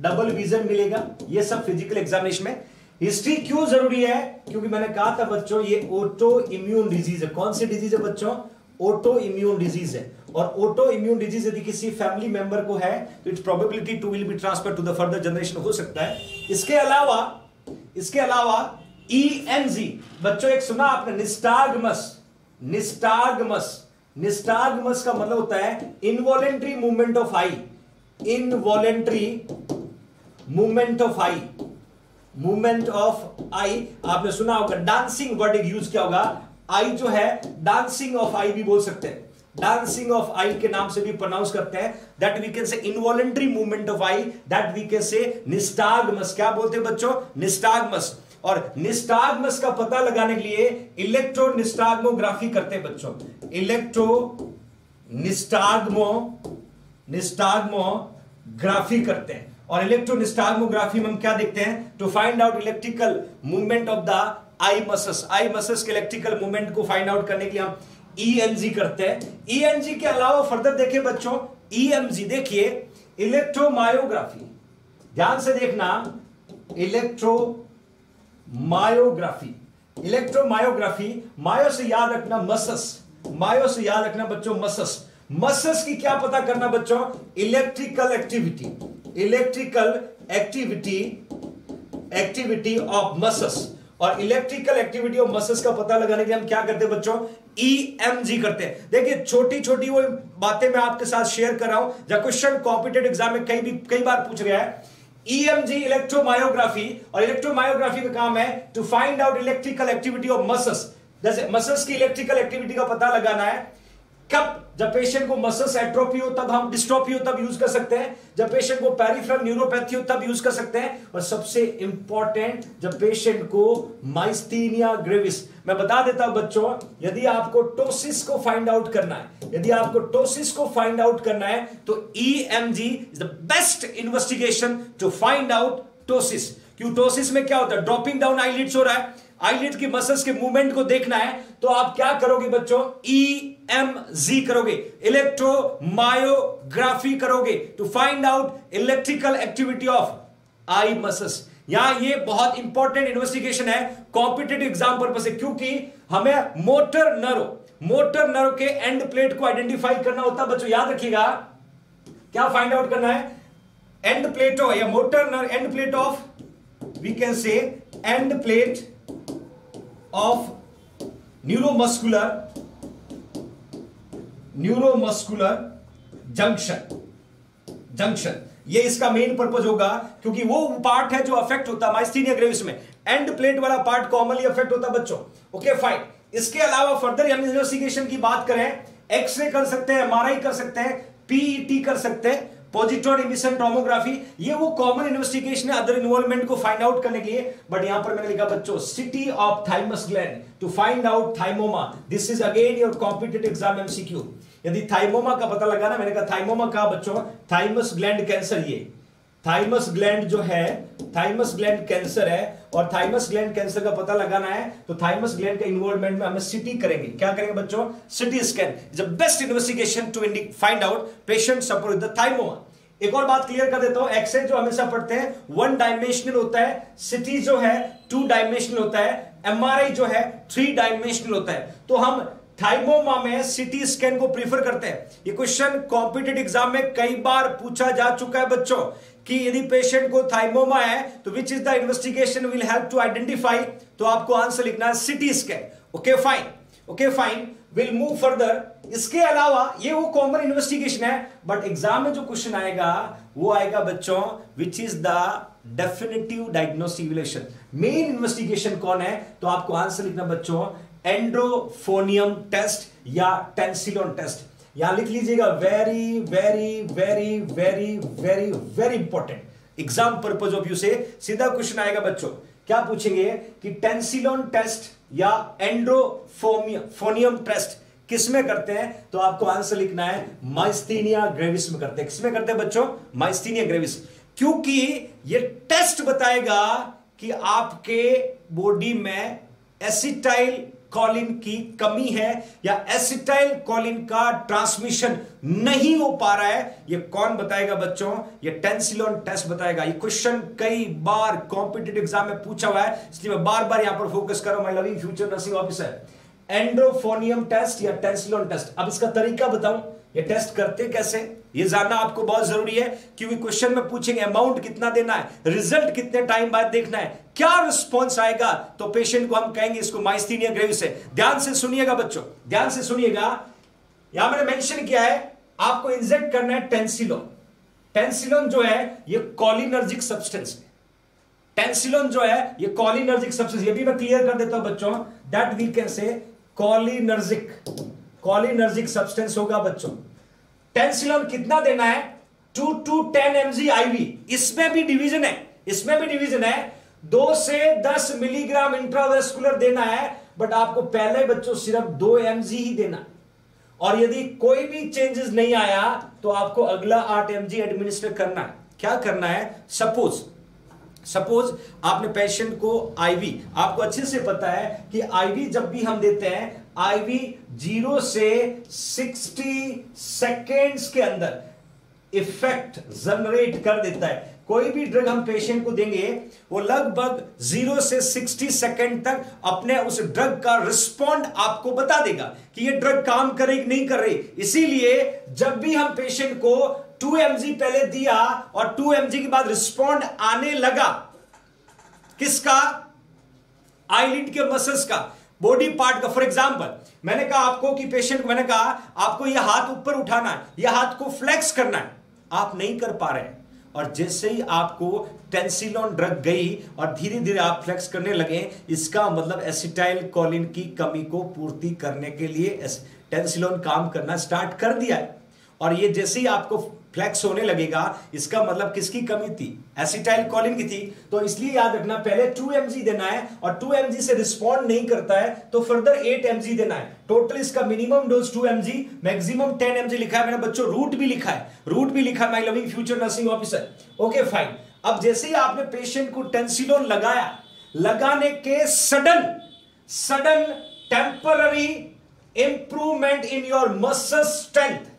डबल विजन मिलेगा, ये सब फ़िज़िकल एग्जामिनेशन में। हिस्ट्री क्यों ज़रूरी है? क्योंकि मैंने कहा था बच्चों, ये ऑटो इम्यून डिज़ीज़ है। कौन सी डिज़ीज़ है बच्चों? ऑटो इम्यून डिज़ीज़ है। और ऑटो इम्यून डिज़ीज़ यदि किसी फैमिली मेंबर को है तो its probability to will be transfer to the further generation हो सकता है। इसके अलावा इसके अलावा ईएनजी बच्चों, एक सुना आपने निस्टागमस निस्टागमस निस्टागमस का मतलब होता है involuntary movement of eye involuntary movement of eye movement of eye आपने सुना होगा डांसिंग वर्ड यूज़ किया होगा। आई जो है डांसिंग ऑफ़ आई भी बोल सकते हैं। डांसिंग ऑफ़ आई के नाम से भी प्रोनाउंस करते हैं। That we can say involuntary movement of eye that we can say nystagmus क्या बोलते हैं बच्चों? निस्टागमस और निस्टागमस का पता लगाने के लिए इलेक्ट्रो निस्टागमोग्राफी करते हैं बच्चों। इलेक्ट्रो निस्टागमो निस्टागमोग्राफी करते हैं। और इलेक्ट्रोनिस्टाग्मोग्राफी में हम क्या देखते हैं? To find out electrical movement of the आई मसस आई मसस के इलेक्ट्रिकल मूवमेंट को फाइंड आउट करने के लिए हम ईएनजी e करते हैं। ईएनजी e के अलावा फर्दर देखें बच्चों ईएमजी e देखिए इलेक्ट्रोमायोग्राफी ध्यान से देखना इलेक्ट्रोमायोग्राफी इलेक्ट्रोमायोग्राफी मायो से याद रखना मसस मायो से याद रखना बच्चों मसस मसल्स की क्या पता करना बच्चों? Electrical activity electrical activity activity of मसस और इलेक्ट्रिकल एक्टिविटी ऑफ़ मसल्स का पता लगाने के लिए हम क्या करते हैं बच्चों? ईएमजी e करते हैं। देखिए छोटी छोटी वो बातें मैं आपके साथ शेयर कर रहा हूँ। जब क्वेश्चन कॉम्पिटेटिव एग्ज़ाम में कई भी, कई बार पूछ गया है ईएमजी इलेक्ट्रोमायोग्राफी और इलेक्ट्रोमायोग्राफी का काम है to find out electrical activity of muscles जैसे मसल्स की इलेक्ट्रिकल एक्टिविटी का पता लगाना है। कब जब पेशेंट को मसल्स एट्रोपी हो, तब हम डिस्ट्रोपी हो, तब यूज़ कर सकते हैं। जब पेशेंट को पेरिफेरल न्यूरोपैथी हो, तब यूज़ कर सकते हैं। और सबसे इंपॉर्टेंट जब पेशेंट को माइस्थीनिया ग्रेविस मैं बता देता हूँ बच्चों, यदि आपको टोसिस को फाइंड आउट करना है, यदि आपको टोसिस को फाइंड आउट करना है तो EMG is the best investigation to find out ptosis क्यों? टोसिस में क्या होता है? ड्रॉपिंग डाउन आईलिड्स हो रहा है। आईलिड की मसल्स के मूवमेंट को देखना है तो आप क्या करोगे बच्चों? ई एम जी करोगे इलेक्ट्रोमायोग्राफी करोगे to find out electrical activity of eye muscles यहाँ ये बहुत इंपॉर्टेंट इन्वेस्टिगेशन है कॉम्पिटेटिव एग्ज़ाम पर्पज से, क्योंकि हमें मोटर नर्व मोटर नर्व के एंड प्लेट को आइडेंटिफाई करना होता है। बच्चों, याद रखिएगा, क्या फाइंड आउट करना है? एंड प्लेट या motor nerve end plate of we can say end plate of neuromuscular neuromuscular junction junction ये इसका मेन पर्पज होगा, क्योंकि वो पार्ट है जो अफेक्ट होता है माइस्थीनिया ग्रेविस में. एंड प्लेट वाला पार्ट कॉमनली अफेक्ट होता है बच्चों. ओके फाइन इसके अलावा फर्दर हम इन्वेस्टिगेशन की बात करें एक्सरे कर सकते हैं एमआरआई कर सकते हैं पीईटी कर सकते हैं. पॉजिट्रॉन इमिशन टोमोग्राफी ये वो कॉमन इन्वेस्टिगेशन है अदर इन्वॉल्वमेंट को फाइंड आउट करने के लिए। बट यहाँ पर मैंने लिखा, बच्चों CT of thymus gland to find out thymoma this is again your competitive exam MCQ यदि थाइमोमा का पता लगाना, मैंने कहा थाइमोमा का बच्चों? थाइमस ग्लैंड कैंसर ये। थाइमस ग्लैंड जो है थाइमस ग्लैंड कैंसर है, और थाइमस ग्लैंड कैंसर का पता लगाना है तो थाइमस ग्लैंड का इन्वॉल्वमेंट में हमें सिटी करेंगे। क्या करेंगे, बच्चों? CT scan is the best investigation to find out patient suffer with the thymoma एक और बात क्लियर कर देता हूँ एक्सरे जो हमेशा पढ़ते हैं वन डायमेंशनल होता है सिटी जो है टू डायमेंशनल होता है एमआरआई जो है थ्री डायमेंशनल होता है। तो हम थाइमोमा में सिटी स्कैन को प्रीफर करते हैं। ये क्वेश्चन कॉम्पिटेटिव एग्ज़ाम में कई बार पूछा जा चुका है बच्चों कि यदि पेशेंट को थाइमोमा है तो which is the investigation will help to identify तो आपको आंसर लिखना है CT scan okay fine okay fine will move further इसके अलावा ये वो कॉमन इन्वेस्टिगेशन है बट एग्ज़ाम में जो क्वेश्चन आएगा, वो आएगा बच्चों विच इज़ द डेफिनेटिव डायग्नोसिकुलेशन मेन इन्वेस्टिगेशन कौन है? तो आपको आंसर लिखना बच्चों एंड्रोफोनियम टेस्ट या टेंसिलोन टेस्ट यहाँ लिख लीजिएगा very very very very very very important exam purpose of you से सीधा क्वेश्चन आएगा बच्चों। क्या पूछेंगे कि टेंसिलोन टेस्ट या एंड्रोफोनियम टेस्ट किसमें करते हैं? तो आपको आंसर लिखना है माइस्थीनिया ग्रेविस में करते हैं। किसमें करते हैं बच्चों? Myasthenia gravis. क्योंकि ये टेस्ट बताएगा कि आपके बॉडी में एसिटाइल कॉलिन की कमी है या एसिटाइल कॉलिन का ट्रांसमिशन नहीं हो पा रहा है, ये कौन बताएगा बच्चों? ये टेंसिलोन टेस्ट बताएगा। ये क्वेश्चन कई बार कॉम्पिटेटिव एग्ज़ाम में पूछा हुआ है, इसलिए मैं बार बार यहाँ पर फोकस कर रहा हूँ। My loving future nursing officer edrophonium test या टेंसिलोन टेस्ट अब इसका तरीका बताऊँ। ये टेस्ट करते कैसे? ये जानना आपको बहुत ज़रूरी है क्योंकि क्वेश्चन में पूछेंगे अमाउंट कितना देना है रिज़ल्ट कितने टाइम बाद देखना है, क्या रिस्पॉन्स आएगा? तो पेशेंट को हम कहेंगे इसको माइस्थीनिया ग्रेविस है ध्यान से सुनिएगा बच्चों, ध्यान से सुनिएगा। यहाँ मैंने मेंशन किया है, आपको इंजेक्ट करना है टेंसिलोन टेंसिलोन जो है, ये कॉलिनर्जिक सब्सटेंस है। टेंसिलोन जो है, ये कॉलिनर्जिक सब्सटेंस ये भी मैं क्लियर कर देता हूँ बच्चों that we can say cholinergic cholinergic substance होगा बच्चों। टेंसिलोन कितना देना है? Two to ten mg IV इसमें भी डिवीज़न है। इसमें भी डिवीज़न है। दो से दस मिलीग्राम इंट्रावेस्कुलर देना है बट आपको पहले बच्चों सिर्फ़ दो एमजी ही देना। और यदि कोई भी चेंजेस नहीं आया तो आपको अगला आठ एमजी एडमिनिस्टर करना है। क्या करना है? सपोज़ सपोज़ आपने पेशेंट को आईवी आपको अच्छे से पता है कि आईवी जब भी हम देते हैं आईवी ज़ीरो से सिक्सटी सेकेंड्स के अंदर इफ़ेक्ट जनरेट कर देता है। कोई भी ड्रग हम पेशेंट को देंगे, वो लगभग ज़ीरो से सिक्सटी सेकेंड तक अपने उस ड्रग का रिस्पॉन्ड आपको बता देगा कि ये ड्रग काम करे कि नहीं कर। रही इसीलिए जब भी हम पेशेंट को टू एमजी पहले दिया और टू एमजी के बाद रिस्पॉन्ड आने लगा, किसका? आईलिड के मसल्स का। बॉडी पार्ट का फॉर एग्ज़ाम्पल मैंने कहा आपको कि पेशेंट मैंने कहा, आपको यह हाथ ऊपर उठाना है यह हाथ को फ्लेक्स करना है। आप नहीं कर पा रहे हैं। और जैसे ही आपको टेंसिलोन ड्रग गई और धीरे धीरे आप फ्लेक्स करने लगे, इसका मतलब एसिटाइल कॉलिन की कमी को पूर्ति करने के लिए टेंसिलोन काम करना स्टार्ट कर दिया है। और ये जैसे ही आपको फ्लैक्स होने लगेगा, इसका मतलब किसकी कमी थी? एसिटाइल कॉलिन की थी। तो इसलिए याद रखना, पहले 2 mg देना है और 2 mg से रिस्पॉन्ड नहीं करता है तो फर्दर 8 mg देना है। टोटल इसका minimum dose 2 mg maximum 10 mg लिखा है। मैंने बच्चों रूट भी लिखा है। रूट भी लिखा my loving future nursing officer okay fine अब जैसे ही आपने पेशेंट को टेंसिलोन लगाया, लगाने के sudden sudden temporary improvement in your muscle strength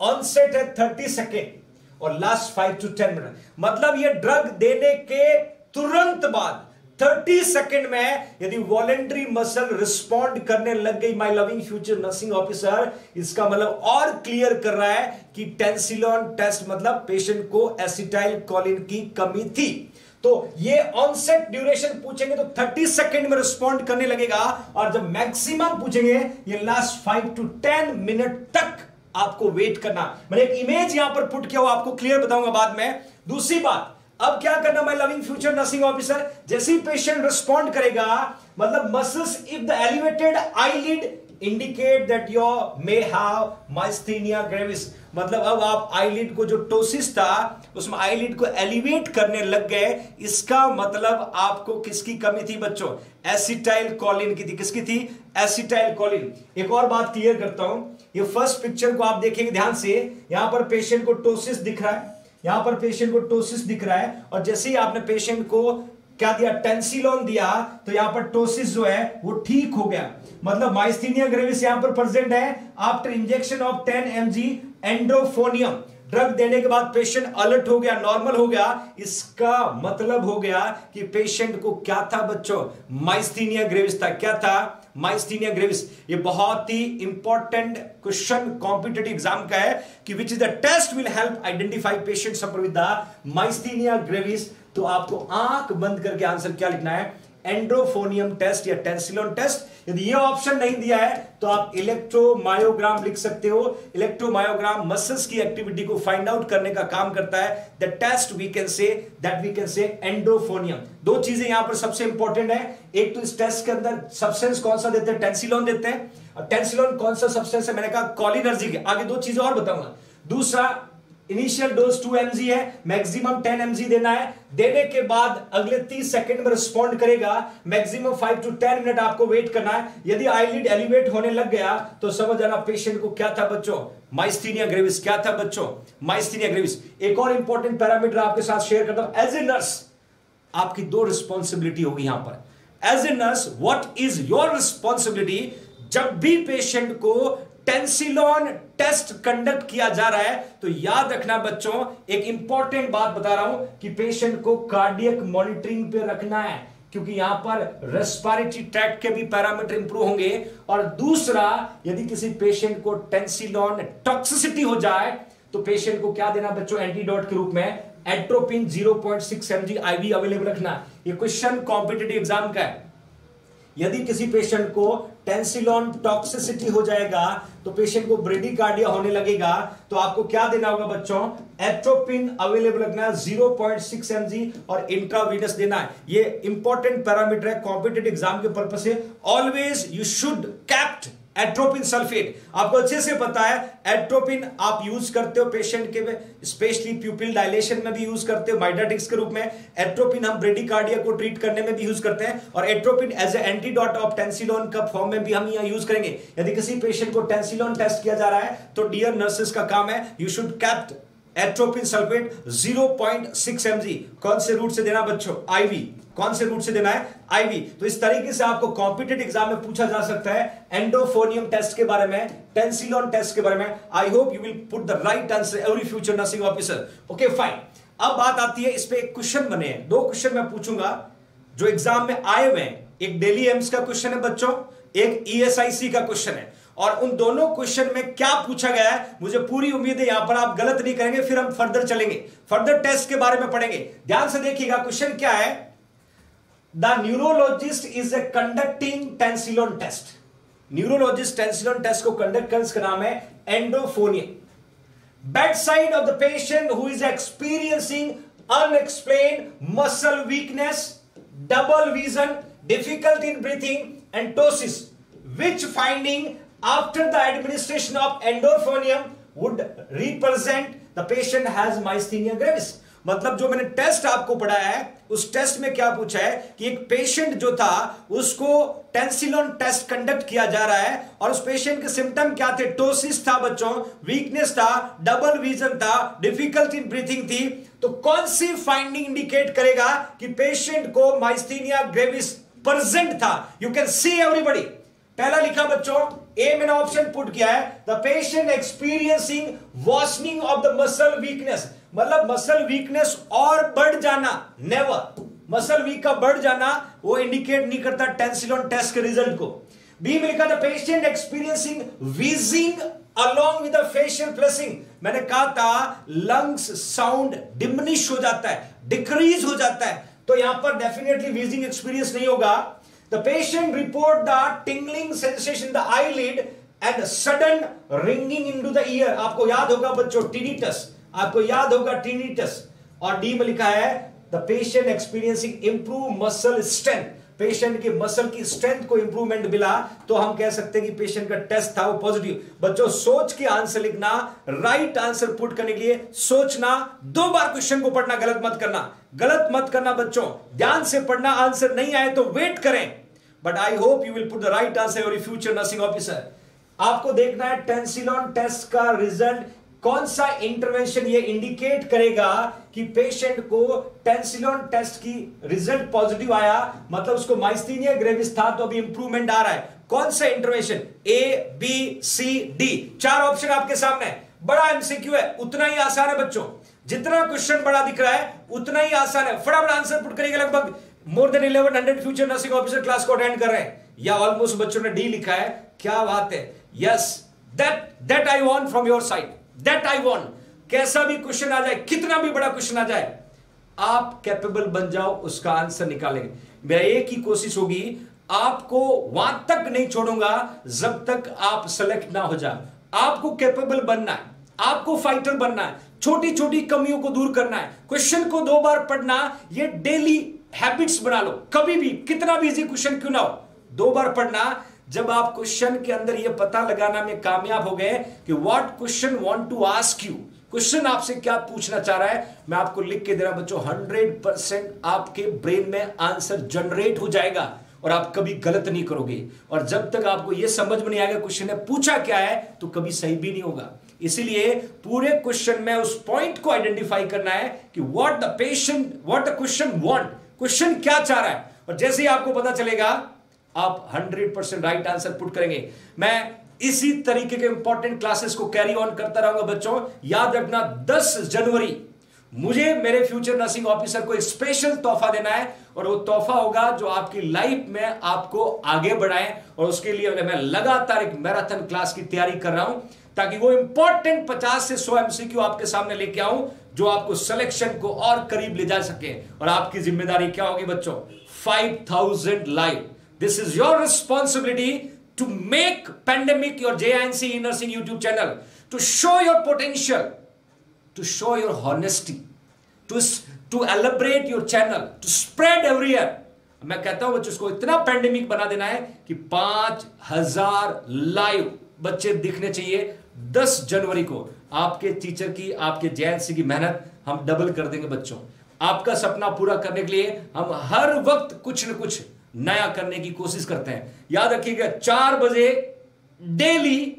onset है थर्टी सेकेंड और last five to ten minute मतलब ये ड्रग देने के तुरंत बाद 30 सेकेंड में यदि वॉलेंट्री मसल रिस्पॉन्ड करने लग गई my loving future nursing officer इसका मतलब और क्लियर कर रहा है कि टेंसिलोन टेस्ट मतलब पेशेंट को एसिटाइल कॉलिन की कमी थी। तो ये ऑनसेट ड्यूरेशन पूछेंगे तो 30 सेकेंड में रिस्पॉन्ड करने लगेगा और जब मैक्सिमम पूछेंगे, ये last five to ten minute तक आपको वेट करना। मैंने एक इमेज यहाँ पर पुट किया हुआ, आपको क्लियर बताऊँगा बाद में। दूसरी बात, अब क्या करना my loving future nursing officer जैसे ही पेशेंट रिस्पॉन्ड करेगा मतलब muscles if the elevated eyelid indicate that your may have myasthenia gravis मतलब अब आप आईलिड को जो टोसिस था, उसमें आईलिड को एलिवेट करने लग गए, इसका मतलब आपको किसकी कमी थी बच्चों? एसिटाइल कॉलिन की थी। किसकी थी? एसिटाइल कॉलिन एक और बात क्लियर करता हूँ। ये फ़र्स्ट पिक्चर को आप देखेंगे, ध्यान से, यहाँ पर पेशेंट को टोसिस दिख रहा है। यहाँ पर पेशेंट को टोसिस दिख रहा है। और जैसे ही आपने पेशेंट को क्या दिया? टेंसिलोन दिया। तो यहाँ पर टोसिस जो है, वो ठीक हो गया। मतलब माइस्थीनिया ग्रेविस यहाँ पर प्रेजेंट है। After injection of 10 mg edrophonium drug देने के बाद पेशेंट अलर्ट हो गया नॉर्मल हो गया। इसका मतलब हो गया कि पेशेंट को क्या था बच्चों? माइस्थीनिया ग्रेविस था। क्या था? माइस्थीनिया ग्रेविस ये बहुत ही इंपॉर्टेंट क्वेश्चन कॉम्पिटेटिव एग्ज़ाम का है कि which is the test will help identify patient suffer with myasthenia gravis तो आपको आँख बंद करके आंसर क्या लिखना है? एंड्रोफोनियम टेस्ट या टेंसिलोन टेस्ट। यदि ये ऑप्शन नहीं दिया है तो आप इलेक्ट्रोमायोग्राम लिख सकते हो। इलेक्ट्रोमायोग्राम मसल्स की एक्टिविटी को फाइंड आउट करने का काम करता है। The test we can say that we can say edrophonium दो चीज़ें यहाँ पर सबसे इंपॉर्टेंट है। एक तो इस टेस्ट के अंदर सब्सटेंस कौन सा देते हैं? टेंसिलोन देते हैं। टेंसिलोन कौन सा सब्सटेंस है? मैंने कहा कॉलिनर्जी के। आगे दो चीज़ें और बताऊँगा। दूसरा इनिशियल डोज 2 mg है मैक्सिमम 10 mg देना है। देने के बाद अगले 30 सेकंड में रिस्पॉन्ड करेगा। मैक्सिमम 5 टू 10 मिनट आपको वेट करना है। यदि आईलिड एलिवेट होने लग गया तो समझ आना पेशेंट को क्या था बच्चों? माइस्थीनिया ग्रेविस क्या था बच्चों? माइस्थीनिया ग्रेविस एक और इंपॉर्टेंट पैरामीटर आपके साथ शेयर करता हूँ। एज ए नर्स आपकी दो रिस्पॉन्सिबिलिटी होगी यहाँ पर। As a nurse what is your responsibility जब भी पेशेंट को टेंसिलोन टेस्ट कंडक्ट किया जा रहा है। तो याद रखना बच्चों, एक इंपॉर्टेंट बात बता रहा हूँ कि पेशेंट को कार्डियक मॉनिटरिंग पे रखना है, क्योंकि यहाँ पर रेस्पिरेटरी ट्रैक्ट के भी पैरामीटर इंप्रूव होंगे। और दूसरा, यदि किसी पेशेंट को टेंसिलॉन टॉक्सिसिटी हो जाए तो पेशेंट को क्या देना बच्चों एंटीडोट के रूप में? एट्रोपिन 0.6 mg आईवी अवेलेबल रखना। ये क्वेश्चन कॉम्पिटेटिव एग्ज़ाम का है। यदि किसी पेशेंट को टेंसिलॉन टॉक्सिसिटी हो जाएगा तो पेशेंट को ब्रेडिकार्डिया होने लगेगा तो आपको क्या देना होगा बच्चों? एट्रोपिन अवेलेबल रखना 0.6 एमजी और इंट्रावीनस देना है। ये इंपॉर्टेंट पैरामीटर है कॉम्पिटेटिव एग्ज़ाम के पर्पज से। Always you should kept atropine sulphate. आपको अच्छे से पता है एट्रोपिन आप यूज़ करते हो पेशेंट के स्पेशली प्यूपिल डायलेशन में भी यूज़ करते हो माइडाटिक्स के रूप में। एट्रोपिन हम ब्रेडिकार्डिया को ट्रीट करने में भी यूज़ करते हैं और atropine as a antidote of tensilon का फॉर्म में भी हम यहाँ यूज़ करेंगे। यदि किसी पेशेंट को टेंसिलोन टेस्ट किया जा रहा है तो डियर नर्सेस का काम है you should kept atropine sulphate zero 0.6 mg कौन से रूट से देना बच्चों? आईवी कौन से रूट से देना है? आईवी तो इस तरीके से आपको कॉम्पिटेटिव एग्ज़ाम में पूछा जा सकता है एंडोफोनियम टेस्ट के बारे में टेंसिलॉन टेस्ट के बारे में। I hope you will put the right answer every future nursing officer okay fine अब बात आती है इस पे एक क्वेश्चन बने हैं। दो क्वेश्चन मैं पूछूँगा, जो एग्ज़ाम में आए हुए हैं। एक डेली एम्स का क्वेश्चन है बच्चों, एक ईएसआईसी का क्वेश्चन है। और उन दोनों क्वेश्चन में क्या पूछा गया है, मुझे पूरी उम्मीद है यहाँ पर आप गलत नहीं करेंगे, फिर हम फर्दर चलेंगे। फर्दर टेस्ट के बारे में पढ़ेंगे। ध्यान से देखिएगा क्वेश्चन क्या है? The neurologist is a conducting tensilon test neurologist tensilon test को कंडक्ट कर इसका नाम है bed side of the patient who is experiencing unexplained muscle weakness double vision difficulty in breathing and ptosis which finding after the administration of endorphonium would represent the patient has myasthenia gravis. मतलब जो मैंने test आपको पढ़ाया है, उस test में क्या पूछा है कि एक पेशेंट जो था, उसको टेंसिलोन टेस्ट कंडक्ट किया जा रहा है और उस पेशेंट के सिम्टम क्या थे? टोसिस था बच्चों वीकनेस था डबल विजन था डिफिकल्टी इन ब्रीथिंग थी। तो कौन सी फाइंडिंग इंडिकेट करेगा कि पेशेंट को माइस्थीनिया ग्रेविस प्रेजेंट था? यू कैन सी एवरीबडी पहला लिखा बच्चों ए मैंने ऑप्शन पुट किया है। The patient experiencing worsening of the muscle weakness मतलब मसल वीकनेस और बढ़ जाना नेवर मसल वीक का बढ़ जाना, वो इंडिकेट नहीं करता टेंसिलोन टेस्ट के रिज़ल्ट को. बी में लिखा the patient experiencing wheezing along with facial flushing मैंने कहा था लंग्स साउंड डिमिनिश हो जाता है डिक्रीज हो जाता है. तो यहाँ पर डेफिनेटली वीजिंग एक्सपीरियंस नहीं होगा. The patient report the tingling sensation in the eyelid and sudden ringing into the ear. आपको याद होगा बच्चों tinnitus. आपको याद होगा tinnitus. और डी में लिखा है the patient experiencing improve muscle strength patient के मसल की स्ट्रेंथ को इंप्रूवमेंट मिला तो हम कह सकते हैं कि पेशेंट का टेस्ट था वो पॉजिटिव बच्चों, सोच के आंसर लिखना राइट आंसर पुट करने के लिए सोचना, दो बार क्वेश्चन को पढ़ना, गलत मत करना। गलत मत करना बच्चों, ध्यान से पढ़ना आंसर नहीं आए तो वेट करें। But I hope you will put the right answer your future nursing officer आपको देखना है टेंसिलॉन टेस्ट का रिज़ल्ट कौन सा इंटरवेंशन ये इंडिकेट करेगा कि पेशेंट को टेंसिलोन टेस्ट की रिज़ल्ट पॉजिटिव आया? मतलब उसको माइस्थीनिया ग्रेविस था तो अभी इंप्रूवमेंट आ रहा है। कौन सा intervention A B C D चार ऑप्शन आपके सामने। बड़ा एमसीक्यू है, उतना ही आसान है बच्चों। जितना क्वेश्चन बड़ा दिख रहा है, उतना ही आसान है। फटाफट आंसर पुट करेंगे लगभग more than eleven hundred future nursing officer class को अटेंड कर रहे हैं। या ऑलमोस्ट बच्चों ने डी लिखा है। क्या बात है। Yes that that I want from your side that I want कैसा भी क्वेश्चन आ जाए, कितना भी बड़ा क्वेश्चन आ जाए, आप कैपेबल बन जाओ, उसका आंसर निकालेंगे। मेरा एक ही कोशिश होगी, आपको वहाँ तक नहीं छोड़ूँगा, जब तक आप सेलेक्ट ना हो जाए। आपको कैपेबल बनना है, आपको फाइटर बनना है छोटी छोटी कमियों को दूर करना है। क्वेश्चन को दो बार पढ़ना, ये डेली हैबिट्स बना लो। कभी भी, कितना भी इजी क्वेश्चन क्यों ना हो, दो बार पढ़ना जब आप क्वेश्चन के अंदर यह पता लगाना में कामयाब हो गए कि what question want to ask you question आपसे क्या पूछना चाह रहा है? मैं आपको लिख के दे रहा बच्चों हंड्रेड परसेंट आपके ब्रेन में आंसर जनरेट हो जाएगा और आप कभी गलत नहीं करोगे। और जब तक आपको यह समझ में नहीं आएगा क्वेश्चन ने पूछा क्या है तो कभी सही भी नहीं होगा। इसीलिए पूरे क्वेश्चन में उस पॉइंट को आइडेंटिफाई करना है कि what the patient what the question want question क्या चाह रहा है? और जैसे ही आपको पता चलेगा आप 100 परसेंट राइट आंसर पुट करेंगे। मैं इसी तरीके के इंपॉर्टेंट क्लासेस को कैरी ऑन करता रहूँगा, बच्चों। याद रखना 10 जनवरी, मुझे मेरे फ्यूचर नर्सिंग ऑफिसर को स्पेशल तोहफा देना है, और वो तोहफा होगा जो आपकी लाइफ में आपको आगे बढ़ाए, और उसके लिए मैं लगातार एक मैराथन क्लास की तैयारी कर रहा हूँ, ताकि वो इंपॉर्टेंट 50 से 100 एमसीक्यू आपके सामने लेके आऊँ, जो आपको सिलेक्शन को और करीब ले जा सके। और आपकी ज़िम्मेदारी क्या होगी, बच्चों? 5000 live your responsibility to make pandemic your J N C nursing YouTube channel to show your potential to show your honesty, to, to elaborate your channel, to spread everywhere. मैं कहता हूँ बच्चों को इतना पैंडेमिक बना देना है कि पाँच हज़ार लाइव बच्चे दिखने चाहिए दस जनवरी को आपके टीचर की आपके जेएनसी की मेहनत हम डबल कर देंगे बच्चों आपका सपना पूरा करने के लिए हम हर वक्त कुछ न कुछ नया करने की कोशिश करते हैं। याद रखिएगा, चार बजे डेली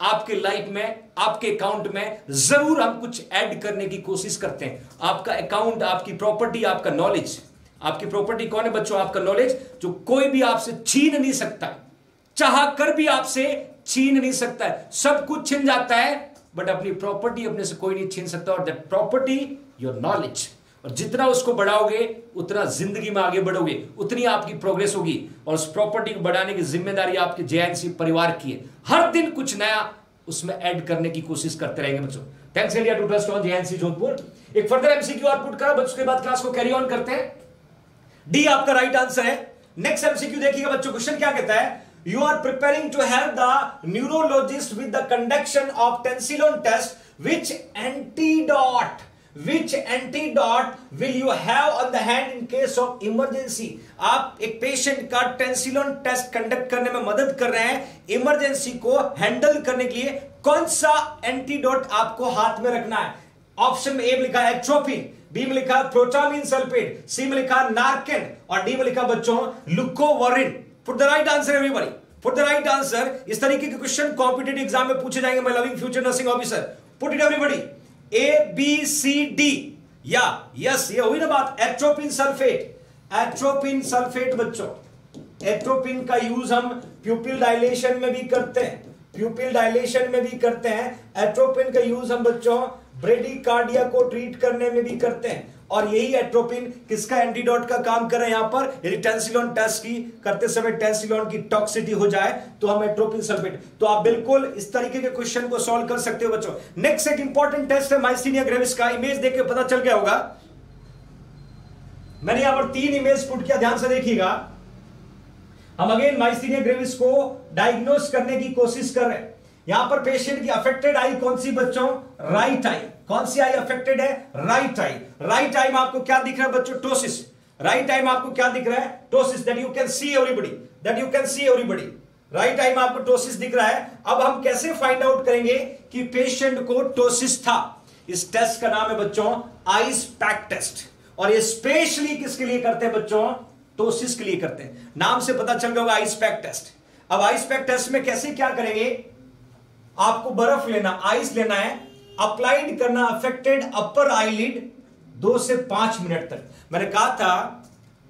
आपके लाइफ में, आपके अकाउंट में ज़रूर हम कुछ ऐड करने की कोशिश करते हैं। आपका अकाउंट आपकी प्रॉपर्टी आपका नॉलेज आपकी प्रॉपर्टी कौन है बच्चों? आपका नॉलेज जो कोई भी आपसे छीन नहीं सकता। चाह कर भी आपसे छीन नहीं सकता है। सब कुछ छीन जाता है बट अपनी प्रॉपर्टी अपने से कोई नहीं छीन सकता, और दैट प्रॉपर्टी योर नॉलेज और जितना उसको बढ़ाओगे, उतना ज़िंदगी में आगे बढ़ोगे, उतनी आपकी प्रोग्रेस होगी। और उस प्रॉपर्टी को बढ़ाने की ज़िम्मेदारी आपके जेएनसी परिवार की है। हर दिन कुछ नया उसमें ऐड करने की कोशिश करते रहेंगे बच्चों। Thanks India to trust on JNC Jodhpur एक फर्दर एमसीक्यू और पुट करा, बच्चों के बाद क्लास को कैरी ऑन करते हैं। डी आपका राइट आंसर है। नेक्स्ट एमसीक्यू देखिएगा बच्चों क्वेश्चन क्या कहता है? You are preparing to have the neurologist with the conduction of tensilon test, which antidote which antidote will you have on the hand in case of emergency आप एक patient का Tensilon test conduct करने में मदद कर रहे हैं emergency को हैंडल करने के लिए कौन सा एंटीडॉट आपको हाथ में रखना है? ऑप्शन में ए में लिखा है एट्रोपिन बी में लिखा प्रोटामिन सल्फेट सी में लिखा नार्केन और डी में लिखा बच्चों looking for the right answer everybody for the right answer इस तरीके के क्वेश्चन कॉम्पिटेटिव एग्ज़ाम में पूछे जाएँगे my loving future nursing officer put it everybody A B C D या यस ये हुई ना बात एट्रोपिन सल्फेट एट्रोपिन सल्फेट बच्चों एट्रोपिन का यूज़ हम प्यूपिल डायलेशन में भी करते हैं प्यूपिल डायलेशन में भी करते हैं. एट्रोपिन का यूज़ हम बच्चों ब्रेडी कार्डिया को ट्रीट करने में भी करते हैं. और यही एट्रोपिन किसका एंटीडोट का काम कर रहे हैं यहाँ पर? यदि टेंसिलोन टेस्ट की करते समय टेंसिलोन की टॉक्सिटी हो जाए तो हम एट्रोपिन सल्फेट तो आप बिल्कुल इस तरीके के क्वेश्चन को सॉल्व कर सकते हो बच्चों। नेक्स्ट एक इंपॉर्टेंट टेस्ट है माइसीनिया ग्रेविस का। इमेज देख के पता चल गया होगा। मैंने यहाँ पर तीन इमेज पुट किया, ध्यान से देखिएगा। हम अगेन माइसीनिया ग्रेविस को डायग्नोस करने की कोशिश कर रहे हैं। यहाँ पर पेशेंट की अफेक्टेड आई कौन सी बच्चों? राइट आई कौन सी आई अफेक्टेड है? राइट आई राइट आई में आपको क्या दिख रहा है बच्चों? टोसिस राइट आई में आपको क्या दिख रहा है? Ptosis that you can see everybody that you can see everybody right eye में आपको टोसिस दिख रहा है। अब हम कैसे फाइंड आउट करेंगे कि पेशेंट को टोसिस था? इस टेस्ट का नाम है बच्चों आइस पैक टेस्ट और ये स्पेशली किसके लिए करते हैं बच्चों? टोसिस के लिए करते हैं। नाम से पता चल गया होगा आइस पैक टेस्ट अब आइस पैक टेस्ट में कैसे क्या करेंगे? आपको बर्फ़ लेना आइस लेना है। अप्लाइड करना अफेक्टेड अपर आईलिड दो से पाँच मिनट तक। मैंने कहा था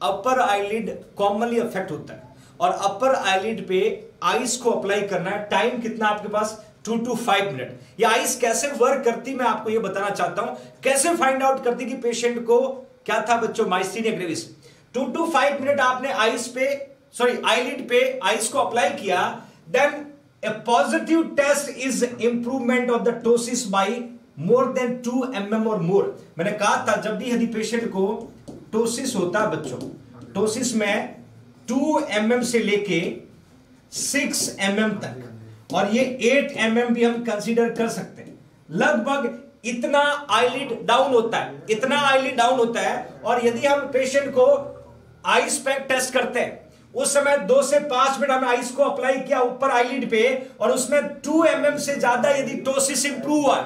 अपर आईलिड कॉमनली अफेक्ट होता है। और अपर आईलिड पे आइस को अप्लाई करना है टाइम कितना आपके पास? टू टू फाइव मिनट ये आइस कैसे वर्क करती, मैं आपको ये बताना चाहता हूँ। कैसे फाइंड आउट करती कि पेशेंट को क्या था बच्चों? Gravis two to five minute आपने आइस पे सॉरी आईलिड पे आइस को अप्लाई किया then A positive test is improvement of the ptosis by more than 2 mm or more. मैंने कहा था, जब भी यदि पेशेंट को टोसिस होता है बच्चों टोसिस में 2 mm से लेके 6 mm तक, और ये 8 mm भी हम कंसीडर कर सकते हैं लगभग इतना आईलिड डाउन होता है, इतना आईलिड डाउन होता है, और यदि हम पेशेंट को आइस पैक टेस्ट करते हैं उस समय दो से पाँच मिनट हमने आइस को अप्लाई किया ऊपर आईलिड पे और उसमें टू एम mm से ज़्यादा यदि टोसिस इंप्रूव हुआ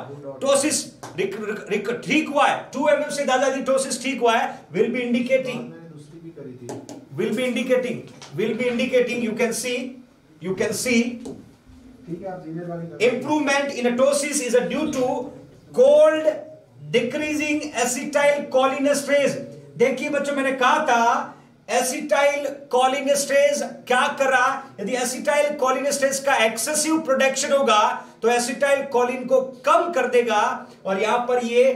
टोसिस ठीक हुआ है टू एम mm से ज़्यादा यदि टोसिस ठीक हुआ है will be indicating will be indicating will be indicating you can see you can see improvement in ptosis is a due to cold decreasing acetyl cholinesterase देखिए बच्चों मैंने कहा था एसिटाइल कॉलिनेस्टेज क्या कर रहा? यदि एसिटाइल कॉलिनेस्टेज का एक्सेसिव प्रोडक्शन होगा तो एसिटाइल कॉलिन को कम कर देगा। और यहाँ पर ये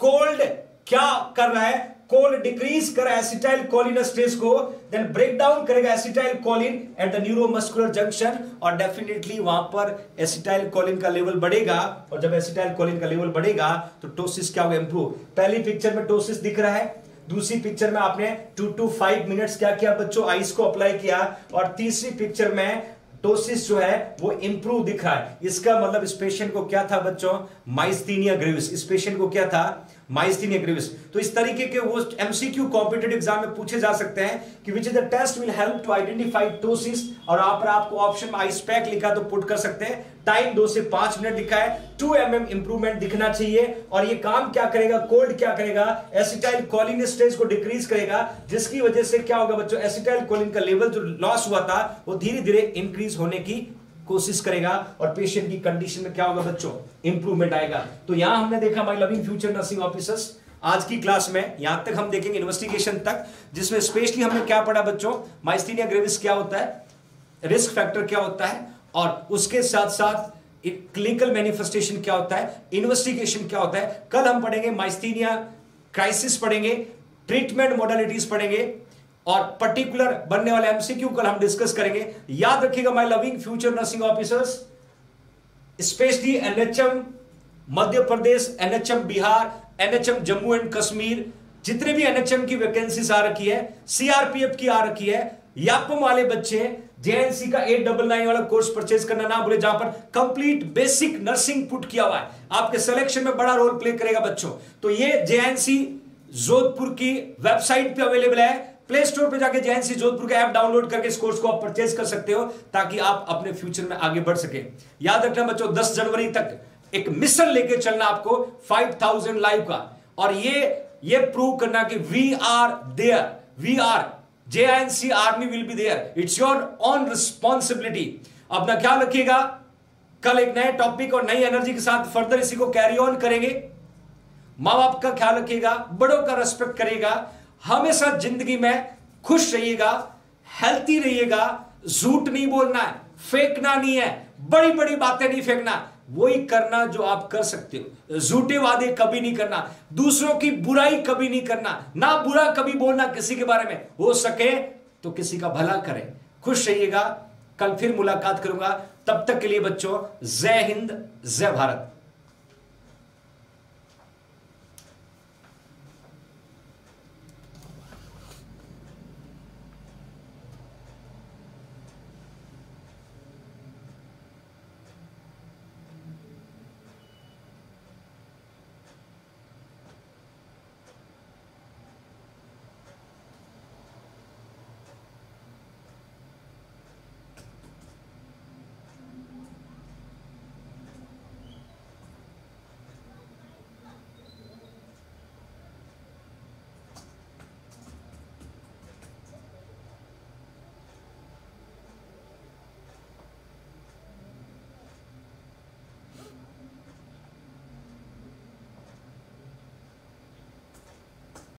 कोल्ड क्या कर रहा है? कोल्ड डिक्रीज कर एसिटाइल कोलिनस्ट्रेस को देन ब्रेक डाउन करेगा acetylcholine at the neuromuscular junction और डेफिनेटली वहाँ पर एसिटाइल कोलिन का लेवल बढ़ेगा। और जब एसिटाइल कोलिन का लेवल बढ़ेगा तो टोसिस क्या होगा? इंप्रूव पहली पिक्चर में टोसिस दिख रहा है। दूसरी पिक्चर में आपने टू टू फाइव मिनट्स क्या किया बच्चों? आइस को अप्लाई किया और तीसरी पिक्चर में टोसिस जो है, वो इंप्रूव दिख रहा है। इसका मतलब इस पेशेंट को क्या था बच्चों? माइस्थीनिया ग्रेविस इस पेशेंट को क्या था? तो इस तरीके के वो एमसीक्यू कॉम्पिटेटिव एग्ज़ाम में पूछे जा सकते हैं कि which is the test will help to identify ptosis और आप आपको ऑप्शन में आइस पैक लिखा तो पुट कर सकते हैं। टाइम दो से पाँच मिनट लिखा है। टू एम एम इंप्रूवमेंट दिखना चाहिए और ये काम क्या करेगा? कोल्ड क्या करेगा? एसिटाइल कोलिन स्टेज को डिक्रीज करेगा, जिसकी वजह से क्या होगा बच्चों? एसिटाइल कोलिन का लेवल जो लॉस हुआ था, वो धीरे धीरे इंक्रीज होने की कोशिश करेगा और पेशेंट की कंडीशन में क्या होगा बच्चों? इंप्रूवमेंट आएगा। तो यहाँ हमने देखा my loving future nursing officers आज की क्लास में, यहाँ तक हम देखेंगे इन्वेस्टिगेशन तक, जिसमें स्पेशली हमने क्या पढ़ा बच्चों? माइस्थीनिया ग्रेविस क्या होता है? रिस्क फैक्टर क्या होता है? और उसके साथ साथ क्लिनिकल मैनिफेस्टेशन क्या होता है? इन्वेस्टिगेशन क्या होता है? कल हम पढ़ेंगे माइस्थीनिया क्राइसिस पढ़ेंगे ट्रीटमेंट मोडालिटीज पढ़ेंगे और पर्टिकुलर बनने वाले एमसीक्यू कल हम डिस्कस करेंगे। याद रखिएगा my loving future nursing officers specially NHM Madhya Pradesh NHM Bihar NHM Jammu and Kashmir, जितने भी एनएचएम की वैकेंसीज आ रखी है सीआरपीएफ की आ रखी है यापम वाले बच्चे जेएनसी का एट डबल नाइन वाला कोर्स परचेज करना ना भूले, जहाँ पर कंप्लीट बेसिक नर्सिंग पुट किया हुआ है। आपके सिलेक्शन में बड़ा रोल प्ले करेगा बच्चों। तो ये जेएनसी जोधपुर की वेबसाइट पे अवेलेबल है। प्ले स्टोर पे जाके जेएनसी जोधपुर का ऐप डाउनलोड करके इस कोर्स को आप परचेज कर सकते हो, ताकि आप अपने फ्यूचर में आगे बढ़ सके। याद रखना बच्चों 10 जनवरी तक एक मिशन लेके चलना आपको 5000 लाइव का। और ये ये प्रूव करना कि we are there we are JNC army will be there it's your on responsibility अपना ख्याल रखिएगा, कल एक नए टॉपिक और नई एनर्जी के साथ फर्दर इसी को कैरी ऑन करेंगे। माँ बाप का ख्याल रखिएगा, बड़ों का रेस्पेक्ट करिएगा। हमेशा ज़िंदगी में खुश रहिएगा हेल्थी रहिएगा, झूठ नहीं बोलना है, फेंकना नहीं है बड़ी बड़ी बातें नहीं फेंकना, वही करना जो आप कर सकते हो। झूठे वादे कभी नहीं करना, दूसरों की बुराई कभी नहीं करना, ना बुरा कभी बोलना किसी के बारे में, हो सके तो किसी का भला करें। खुश रहिएगा, कल फिर मुलाकात करूँगा, तब तक के लिए बच्चों, जय हिंद, जय भारत।